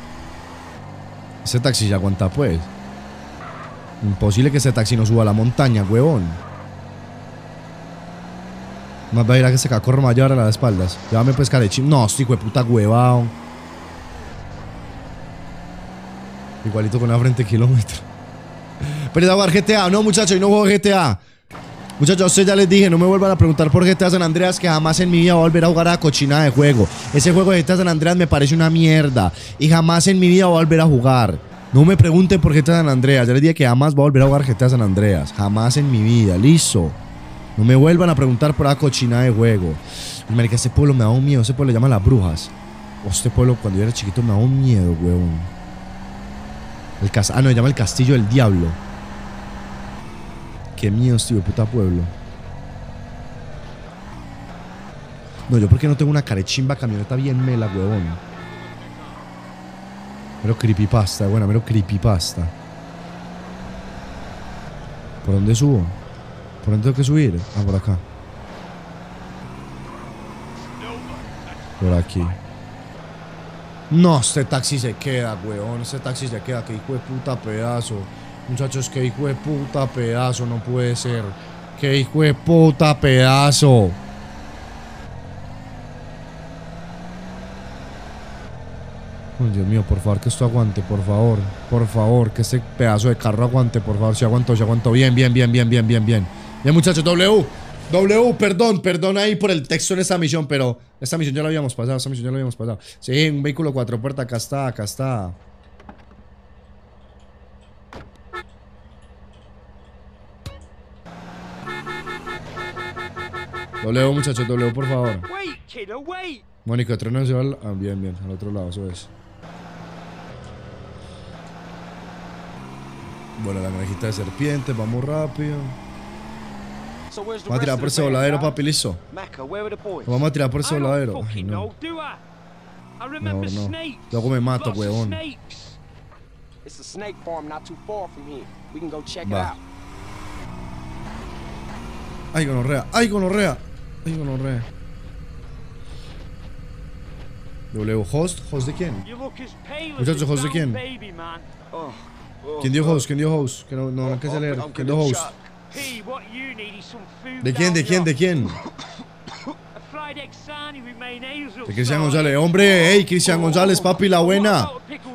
Ese taxi ya aguanta pues. Imposible que ese taxi no suba a la montaña, huevón. Más va a ir a que se cacorro va a las espaldas. Llévame pues carechín. No, este hijo de puta huevado. Igualito con la frente kilómetro. (laughs) Pero jugar GTA. No, muchachos, yo no juego GTA. Muchachos, a ustedes ya les dije, no me vuelvan a preguntar por GTA San Andreas, que jamás en mi vida voy a volver a jugar a la cochina de juego. Ese juego de GTA San Andreas me parece una mierda. Y jamás en mi vida voy a volver a jugar. No me pregunten por GTA San Andreas. Ya les dije que jamás voy a volver a jugar GTA San Andreas. Jamás en mi vida. Listo. No me vuelvan a preguntar por la cochina de juego. Marica, este pueblo me da un miedo. Ese pueblo le llaman las brujas. O este pueblo cuando yo era chiquito me da un miedo, huevón. El cas ah, no, se llama el Castillo del Diablo. Qué miedo, este puta pueblo. No, yo porque no tengo una carechimba camioneta bien mela, huevón. Mero creepypasta, buena, mero creepypasta. ¿Por dónde subo? ¿Por dónde tengo que subir? Ah, por acá. Por aquí. No, este taxi se queda, weón. Este taxi se queda. Que hijo de puta pedazo. Muchachos, que hijo de puta pedazo. No puede ser. Que hijo de puta pedazo. Ay, Dios mío, por favor, que esto aguante, por favor. Por favor, que este pedazo de carro aguante, por favor. Si aguanto, si aguanto. Bien, bien, bien, bien, bien, bien, bien. Bien, muchachos, W. W, perdón, perdón ahí por el texto en esta misión, pero esta misión ya la habíamos pasado, esta misión ya la habíamos pasado. Sí, un vehículo cuatro puertas, acá está, acá está. W, muchachos, W, por favor. Mónica, tren nacional. Ah, bien, bien, al otro lado, eso es. Bueno, la granjita de serpientes, vamos rápido. Vamos a tirar por ese voladero, papi, listo. Vamos a tirar por ese voladero. Ay, no. no. snakes. Luego me mato, huevón. Va. Ay, gonorrea, ay, gonorrea. Ay, gonorrea. W, host, host de quién? Muchachos, ¿host de quién? ¿Quién dio host? ¿Quién dio host? Que no, no, no, que se leer. ¿Quién dio host? ¿De quién? ¿De quién? ¿De quién? De Cristian. González. Hombre, hey, Cristian González, papi, la buena.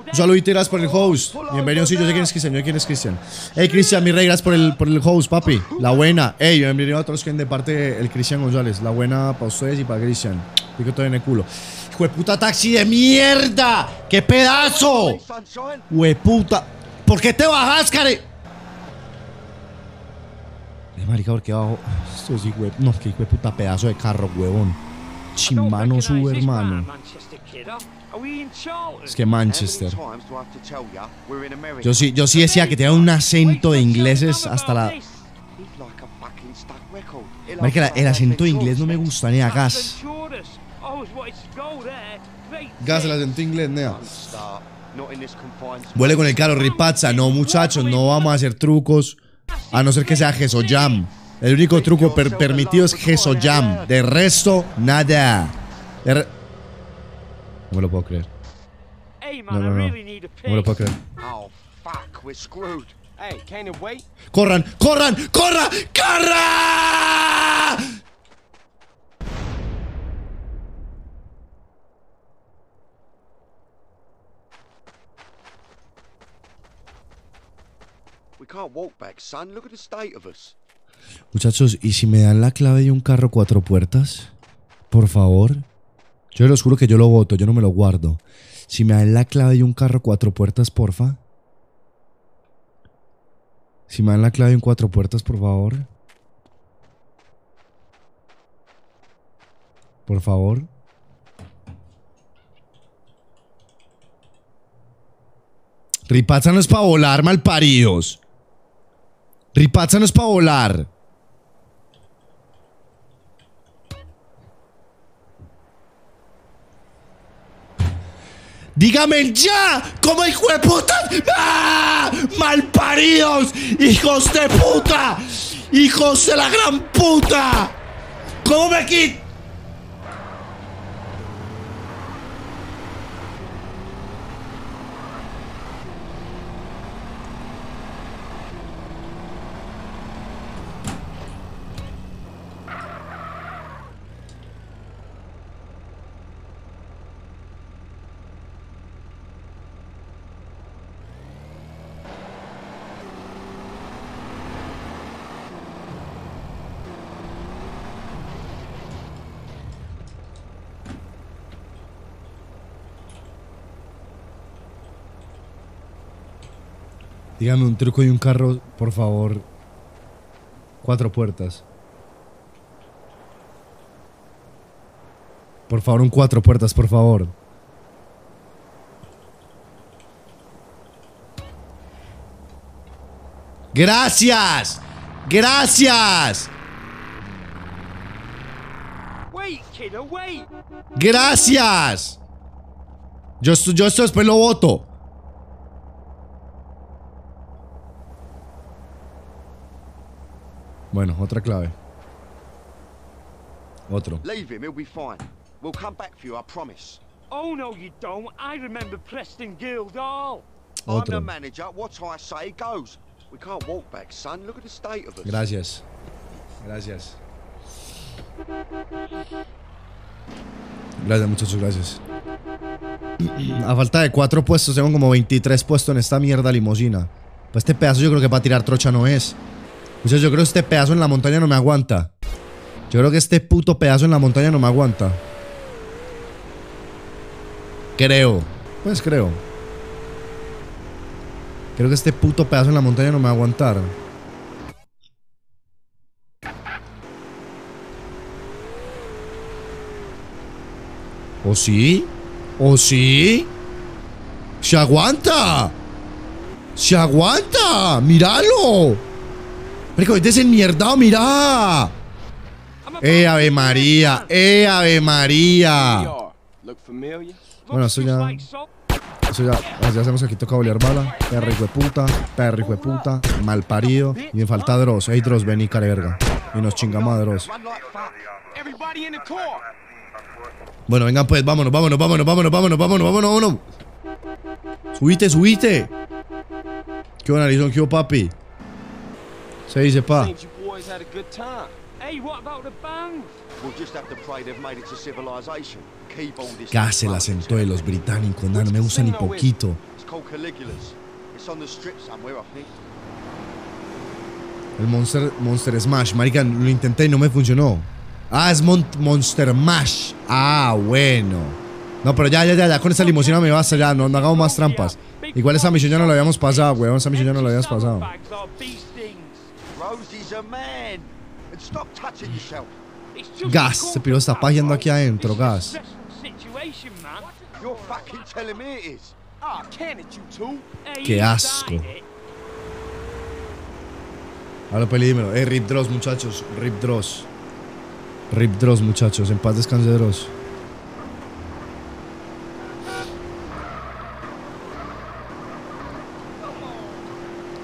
Un saludito y gracias por el host. Bienvenido, sí, yo sé quién es Cristian, yo sé quién es Cristian. Hey, Cristian, mi rey, gracias por el, por el host, papi. La buena. Hey, bienvenido a todos que de parte del Cristian González. La buena para ustedes y para Cristian. Pico todo en el culo. Hijo de puta taxi de mierda. ¡Qué pedazo! Hueputa. ¿Por qué te bajas, care? Eh, marica, ¿por qué bajo? Esto sí, hue... No, qué hijo de puta pedazo de carro, huevón. Chimano su hermano. Es que Manchester. Yo sí, yo sí decía que tenía un acento de ingleses hasta la... He's like a fucking stuck record. He'll Marica, la- have el acento de inglés no me gusta ni a gas. Great Gas, el acento inglés, nea. Vuele con el carro, ripazza. No, muchachos, no vamos a hacer trucos. A no ser que sea Jam. El único truco per- permitido es Jam. De resto, nada. De re- No me lo puedo creer. No, no, no. No me lo puedo creer. Oh, fuck, we're screwed. Hey, can't it wait? ¡Corran! ¡Corran! ¡Corra! ¡Corra! We can't walk back, son. Look at the state of us. Muchachos, ¿y si me dan la clave de un carro cuatro puertas? Por favor. Yo les juro que yo lo voto, yo no me lo guardo. Si me dan la clave de un carro cuatro puertas, porfa. Si me dan la clave de un cuatro puertas, por favor. Por favor. Ripazza no para volar, malparidos. Ripazza no para volar. Dígame ya, como de puta. ¡Ah! Malparidos, hijos de puta, hijos de la gran puta. ¿Cómo me quit? Dígame un truco y un carro, por favor. Cuatro puertas. Por favor, un cuatro puertas, por favor. Gracias. Gracias. Wait, kiddo, wait. Gracias. Yo, yo esto después lo voto. Bueno, otra clave. Otro. Leave him, he'll be fine. We'll come back for you, I promise. Oh, no, you don't. I remember Preston Guildhall. I'm Otro. the manager. What I say goes. We can't walk back, son. Look at the state of us. Gracias. Gracias. Gracias, muchachos, gracias. A falta de cuatro puestos, tengo como 23 puestos en esta mierda limosina. Pues este pedazo yo creo que para tirar trocha no es. Yo creo que este pedazo en la montaña no me aguanta. Yo creo que este puto pedazo en la montaña no me aguanta. Creo. Pues creo. Creo que este puto pedazo en la montaña no me va a aguantar. ¿O sí? ¿O sí? ¡Se aguanta! ¡Se aguanta! ¡Míralo! Rico, este es enmierdado, mira. ¡Eh, Ave María! ¡Eh, Ave María! Bueno, eso ya. Eso ya. Ya sabemos que aquí toca bolear bala. Perro hijo de puta. Perro hijo de puta. Mal parido. Y me falta Dross. Ey, Dross, ven y care verga. Y nos chingamos a Dross. Bueno, vengan pues, vámonos, vámonos, vámonos, vámonos, vámonos, vámonos, vámonos, vámonos. Subite, subite. ¿Qué onda, Arizón? ¿Qué hubo, papi? Se dice, pa. Case la sentó de los británicos, no me usa ni poquito. El Monster, Monster Smash, marica, lo intenté y no me funcionó. Ah, es Monster Mash. Ah, bueno. No, pero ya, ya, ya, ya con esta limusina me vas allá, no, no hagamos más trampas. Igual esa misión ya no la habíamos pasado, weón, esa misión ya no la habíamos pasado. Moses a man. Gas, pero está pagando aquí adentro, gas. Qué asco. Ahora pues, pelímero. Eh, Rip Dross, muchachos. Rip Dross. Rip Dross, muchachos. En paz descanse Dross.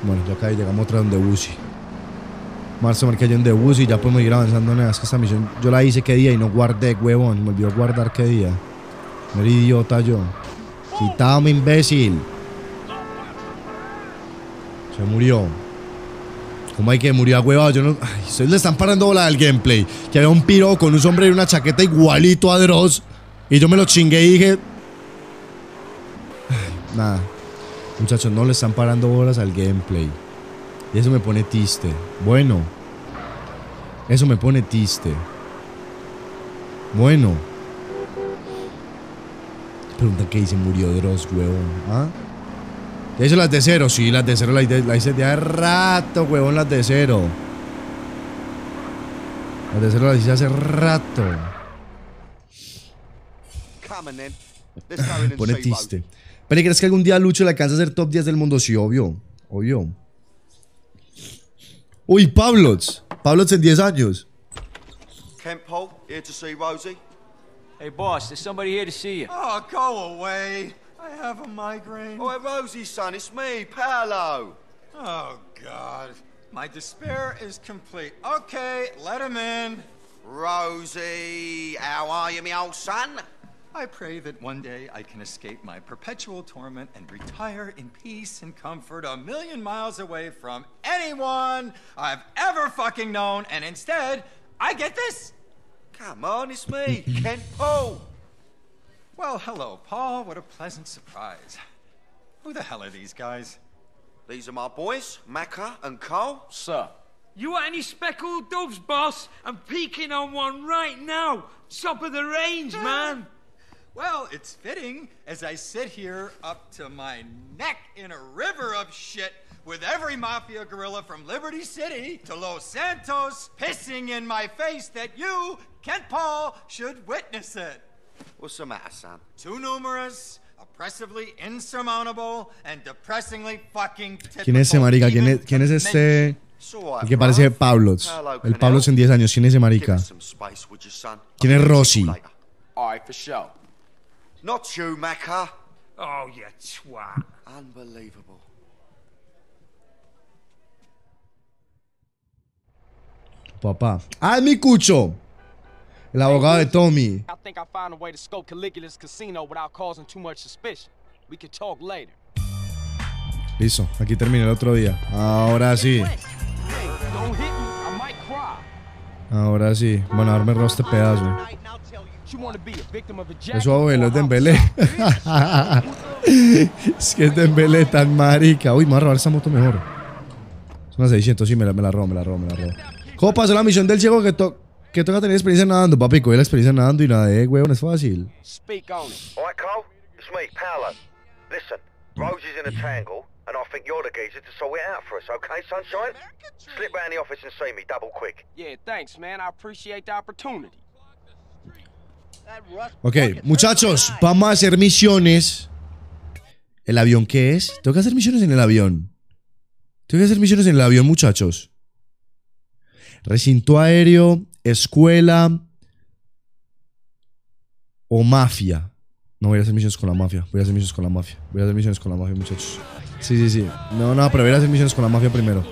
Bueno, ya acá llegamos otra donde Bushi. Marzo marca yo en The Busi, ya podemos ir avanzando en esta misión yo la hice qué día y no guardé, huevón. Me olvidó guardar qué día. No era idiota yo. Quitame, imbécil. Se murió. ¿Cómo hay que murió a huevado? Yo no. Ustedes le están parando bola del gameplay. Que había un piro con un sombrero y una chaqueta igualito a Dross. Y yo me lo chingué y dije. Ay, nada. Muchachos, no le están parando bolas al gameplay. Y eso me pone triste. Bueno. Eso me pone triste. Bueno. Preguntan que dice murió Dross, huevón. ¿Ah? ¿Ya hizo las de cero? Sí, las de cero las hice, las hice de hace rato, huevón, las de cero. Las de cero las hice hace rato. (laughs) Pone triste. Pero ¿crees que algún día Lucho le alcanza a ser top 10 del mundo? Sí, obvio. Obvio. Uy, Pablots. Pablots en 10 años. Kent Paul, here to see Rosie. Hey, boss, there's somebody here to see you. Oh, go away. I have a migraine. Oh, Rosie, son, it's me, Paolo. Oh, God. My despair is complete. Okay, let him in. Rosie, how are you, me old son? I pray that one day I can escape my perpetual torment and retire in peace and comfort a million miles away from anyone I've ever fucking known, and instead, I get this. Come on, it's me, Kent Paul. Well, hello, Paul. What a pleasant surprise. Who the hell are these guys? These are my boys, Macca and Cole. Sir. You want any speckled doves, boss? I'm peeking on one right now. Top of the range, (gasps) man. Well, it's fitting as I sit here up to my neck in a river of shit with every mafia gorilla from Liberty City to Los Santos pissing in my face that you, Kent Paul, should witness it. What's the matter, son? Too numerous, oppressively insurmountable, and depressingly fucking typical. ¿Quién es ese marica? ¿Quién es, quién es este? El que parece Pablots. El Pablots en 10 años. ¿Quién es ese marica? Some space, would you, son? ¿Quién es Rosy? All right, for sure. Not you, Macca. Oh, you twat. Unbelievable. Papá. ¡Ah, mi cucho! El abogado de Tommy. I think I found a way to scope Caligula's casino without causing too much suspicion. We can talk later. Listo, aquí terminé el otro día. Ahora sí. Don't hit me, I might cry. Ahora sí. Bueno, a darme robo este pedazo. You wanna be a victim of a jack? Es su abuelo, es Dembélé. (laughs) es que es Dembélé tan marica. Uy, me voy a robar esa moto mejor. Es una 600, sí, me la, me la robo, me la robo, me la robo. ¿Cómo pasó la misión del ciego que, to que toca tener experiencia nadando? Papi, coge la experiencia nadando y nada de huevón, es fácil. Speak on it. All right, Cole? It's me, Paolo. Listen, Rosie's in a tangle, and I think you're the geezer to sort it out for us, okay, sunshine? Slip round the office and see me, double quick. Yeah, thanks, man. I appreciate the opportunity. Ok, muchachos, vamos a hacer misiones. ¿El avión qué es? Tengo que hacer misiones en el avión. Tengo que hacer misiones en el avión, muchachos. Recinto aéreo, escuela o mafia. No voy a hacer misiones con la mafia. Voy a hacer misiones con la mafia. Voy a hacer misiones con la mafia, muchachos. Sí, sí, sí. No, no, pero voy a hacer misiones con la mafia primero.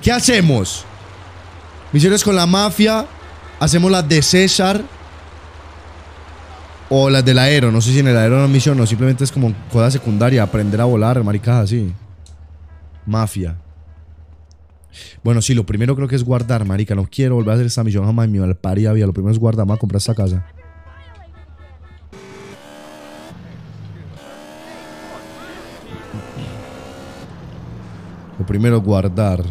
¿Qué hacemos? Misiones con la mafia. Hacemos las de César. O las del aero. No sé si en el aero no misión o simplemente es como cosa secundaria. Aprender a volar, maricadas así. Mafia. Bueno, sí, lo primero creo que es guardar, marica. No quiero volver a hacer esta misión jamás mi malparida vida. Lo primero es guardar, vamos a comprar esta casa. Lo primero es guardar.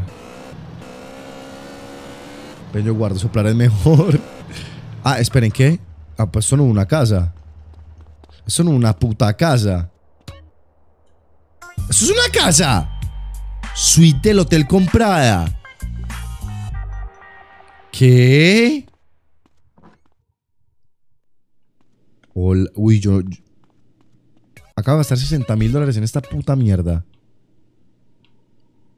Ven, yo guardo, soplar es mejor. (laughs) Ah, esperen, ¿qué? Ah, pues eso no es una casa. Eso no es una puta casa. ¡Eso es una casa! Suite del hotel comprada. ¿Qué? Hola- Uy, yo, yo- Acabo de gastar 60 mil dólares en esta puta mierda.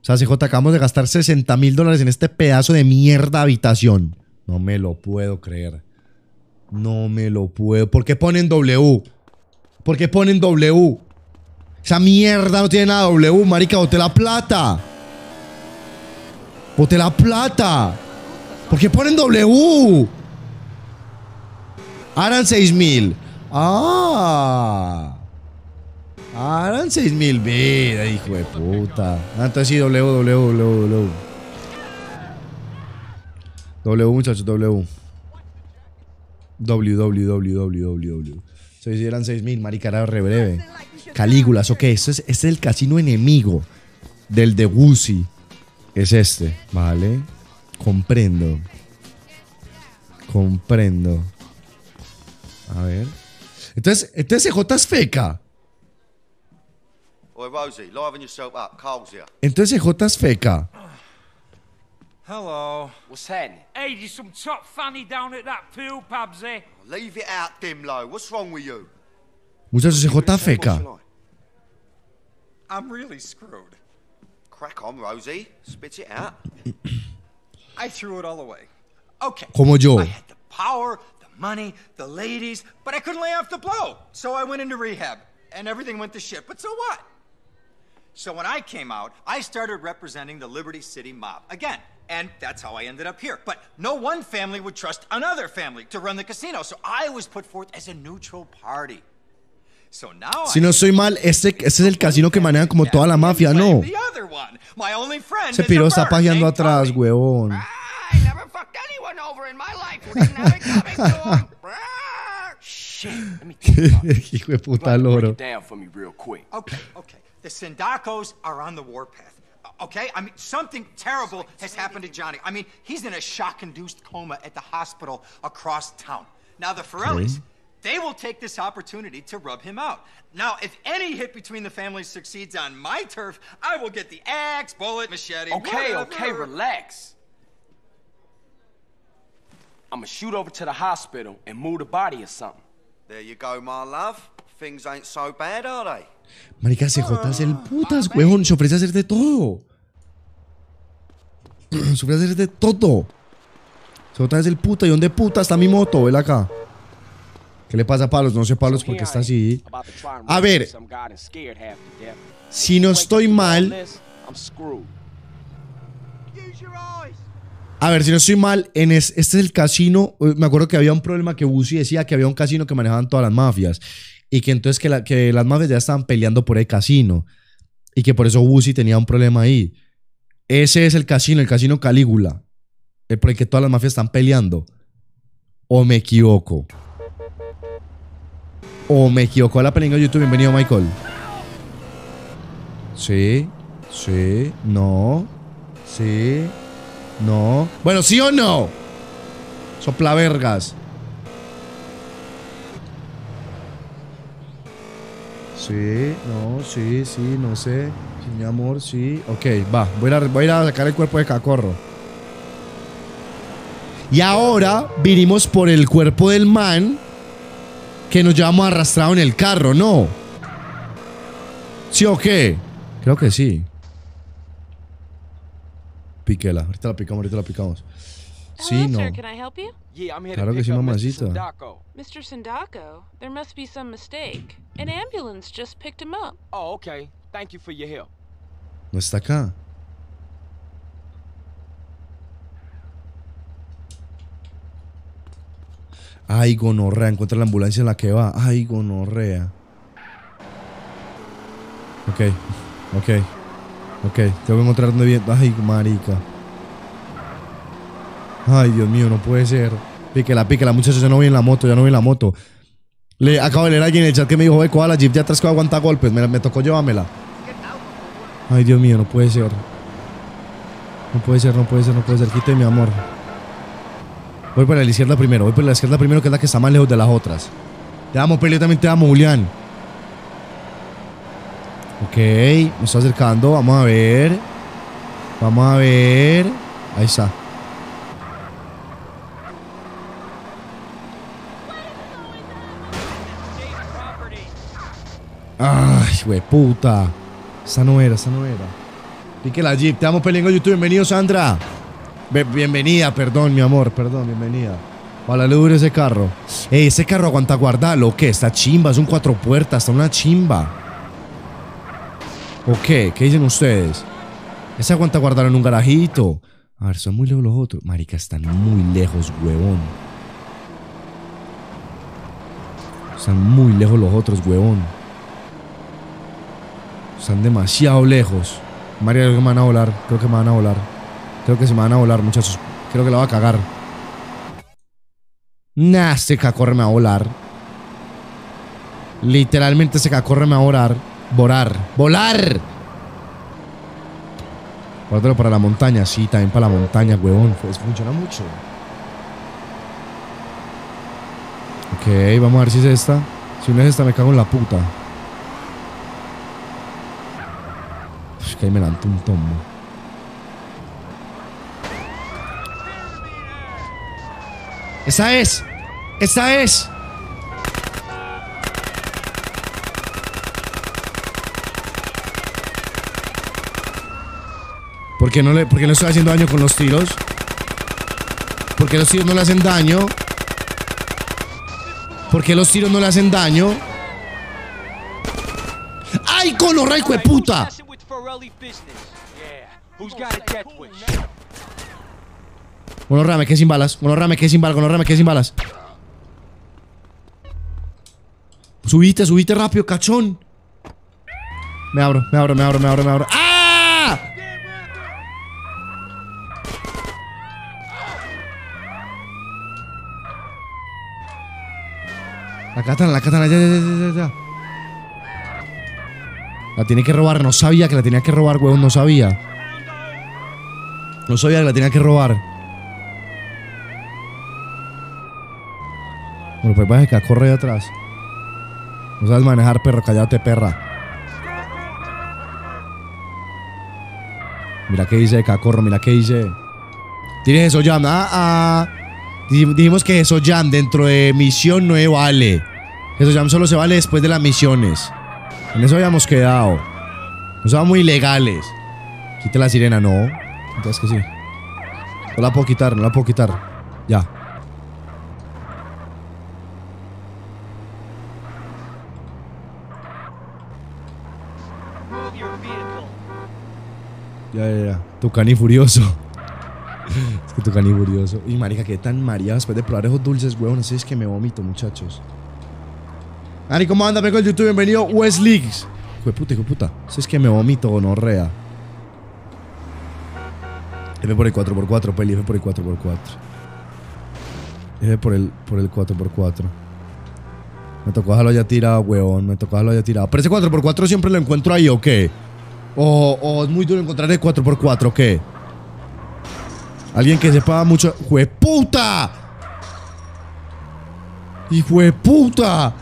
O sea, CJ, acabamos de gastar 60 mil dólares en este pedazo de mierda habitación. No me lo puedo creer. No me lo puedo. ¿Por qué ponen W? ¿Por qué ponen W? Esa mierda no tiene nada W, marica. Boté la plata. Boté la plata. ¿Por qué ponen W? Harán 6 mil. Ah. Harán 6 mil vidas, hijo de puta. Ah, entonces sí, W, W, W, W. W, muchachos, W. W, W, W, W, W, W. Se hicieran 6 mil, marica, era re breve. Calígulas, ok, este es, este es el casino enemigo del de Wusi. Es este, ¿vale? Comprendo. Comprendo. A ver. Entonces, entonces CJ es feca. Entonces CJ es feca. Hello. What's happening? Hey, there's some top fanny down at that pool, Pabsy. Leave it out, Dimlo. What's wrong with you? Muchachos, CJ es feca. I'm really screwed. Crack on, Rosie. Spit it out. (clears throat) I threw it all away. Okay. Como yo. I had the power, the money, the ladies, but I couldn't lay off the blow. So I went into rehab, and everything went to shit. But so what? So when I came out, I started representing the Liberty City mob again. And that's how I ended up here. But no one family would trust another family to run the casino. So I was put forth as a neutral party. So now Si no estoy mal, este, este es el casino que manejan como toda la mafia, no. the other one. My only friend Ese is piro a está pajeando atrás, huevón. I never fucked anyone over in my life who didn't have it coming to. (laughs) Shit, let me (laughs) think about it. Hijo de puta loro. it down for me real quick. Okay, okay. The Sindacos are on the warpath. Okay? I mean, something terrible has happened to Johnny. I mean, he's in a shock induced coma at the hospital across town. Now, the Forellis, they will take this opportunity to rub him out. Now, if any hit between the families succeeds on my turf, I will get the axe, bullet, machete. Okay, whatever. okay, relax. I'ma shoot over to the hospital and move the body or something. There you go, my love. Things ain't so bad, are they? Marica, CJ es el putas, huevón. Se ofrece a hacer de todo. (clears throat) Se ofrece a hacer de todo. CJ es el puta. ¿Y dónde puta está mi moto? Vela acá. ¿Qué le pasa a Palos? No sé Palos por qué está así. A ver. Si no estoy mal. A ver, si no estoy mal, en es- este es el casino. eh, Me acuerdo que había un problema que Busi decía que había un casino que manejaban todas las mafias. Y que entonces que, la- las mafias ya estaban peleando por el casino. Y que por eso Busi tenía un problema ahí. Ese es el casino, el casino Calígula. El por el que todas las mafias están peleando. ¿O me equivoco? ¿O me equivoco? Hola, Pelingo YouTube. Bienvenido, Michael. Sí, sí, no, sí, no. Bueno, ¿sí o no? Sopla vergas. Sí, no, sí, sí, no sé. Mi amor, sí. Ok, va. Voy a, voy a ir a sacar el cuerpo de Cacorro. Y ahora vinimos por el cuerpo del man que nos llevamos arrastrado en el carro, ¿no? ¿Sí o qué? Creo que sí. Píquela. Ahorita la picamos, ahorita la picamos. Sí, no. Sir, can I help you? Yeah, I'm here Claro to que pick sí, mamacita. Sindako. Mr. Sindako, there must be some mistake. An ambulance just picked him up. Oh, okay. Thank you for your help. No está acá. Ay, gonorrea. Encuentra la ambulancia en la que va. Ay, gonorrea. Ok. Ok. Ok. Tengo que encontrar dónde viene. Ay, marica. Ay, Dios mío, no puede ser. Píquela, píquela, muchachos. Ya no voy en la moto, ya no voy en la moto. Le acabo de leer a alguien en el chat que me dijo, ve, coja la jeep de atrás que aguanta golpes. Me, me tocó llevármela. Ay, Dios mío, no puede ser. No puede ser, no puede ser, no puede ser. Quite mi amor. Voy por la izquierda primero, voy por la izquierda primero, que es la que está más lejos de las otras. Te amo, Peli, también te amo, Julián. Ok, me estoy acercando, vamos a ver. Vamos a ver. Ahí está. Ay, güey, puta. Esa no era, esa no era. Pique la Jeep. Te amo, Pelingo YouTube. Bienvenido, Sandra. Bienvenida, perdón, mi amor. Perdón, bienvenida. Ojalá le dure ese carro. Ey, ese carro aguanta guardarlo. ¿O qué? Está chimba. Es un cuatro puertas. Está una chimba. ¿O qué? ¿Qué dicen ustedes? Ese aguanta guardarlo en un garajito. A ver, son muy lejos los otros. Marica, están muy lejos, huevón. Están muy lejos los otros, huevón. Están demasiado lejos. María, creo que me van a volar. Creo que me van a volar. Creo que se me van a volar, muchachos. Creo que la va a cagar. Nah, este cacorre me va a volar. Literalmente ese cacorre me va a volar. Volar. ¡Volar! Guárdalo para la montaña. Sí, también para la montaña, huevón. Pues funciona mucho. Ok, vamos a ver si es esta. Si no es esta, me cago en la puta. Que ahí me lanto un tombo. ¡Esa es! ¡Esa es! ¿Por qué no le, por qué no estoy haciendo daño con los tiros? ¿Por qué los tiros no le hacen daño? ¿Por qué los tiros no le hacen daño? ¡Ay, conorra, hijo de puta! With Forelli business. Yeah. Who's got a death wish? Gonorrea, me quedé sin balas. Gonorrea, me quedé sin balas. Gonorrea, me quedé sin balas. Subiste, subiste rápido, cachón. Me abro, me abro, me abro, me abro, me abro. ¡Ah! La katana, la katana, ya, ya, ya, ya, ya. La tiene que robar, no sabía que la tenía que robar, huevón, no sabía. No sabía que la tenía que robar. Bueno, pues vaya que corre de atrás. No sabes manejar, perro, cállate, perra. Mira qué dice Cacorro, mira qué dice. Tienes eso, Jam. Ah, ah. Dij- Dijimos que eso, Jam, dentro de misión no vale. Eso, Jam, solo se vale después de las misiones. En eso habíamos quedado. No somos muy legales. Quite la sirena, no. Entonces que sí. No la puedo quitar, no la puedo quitar. Ya. Ya, ya, ya. Tu cani furioso. (laughs) Es Que tu cani furioso. Y marica, qué tan maría después de probar esos dulces, huevón. Así es que me vomito, muchachos. Ani, ¿cómo anda? Vengo el YouTube. Bienvenido, West Leagues. Hijo de puta, hijo de puta. Así es que me vomito, gonorrea. F por el 4x4, peli. F por el 4x4. F por el, por el 4x4. Me tocó dejarlo ya tirado, huevón. Me tocó dejarlo ya tirado. Pero ese 4x4 siempre lo encuentro ahí, ¿o qué? O, o es muy duro encontrar el 4x4, ¿o qué? Alguien que sepa mucho. ¡Jueputa! ¡Hijo de puta!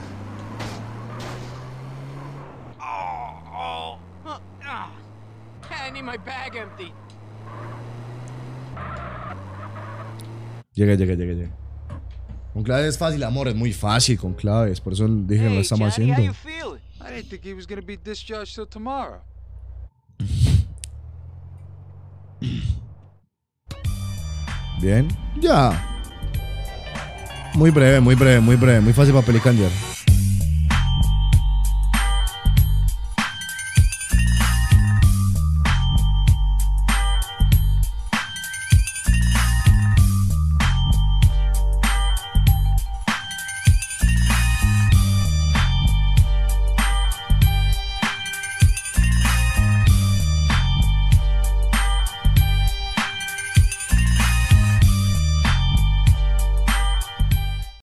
Llegué, llegué, llegué, llegué. Con claves es fácil, amor, es muy fácil con claves. Por eso dije que lo estamos Johnny, haciendo. I didn't think he was gonna be discharged till tomorrow. Bien. Ya. Muy breve, muy breve, muy breve. Muy fácil para pelicandear.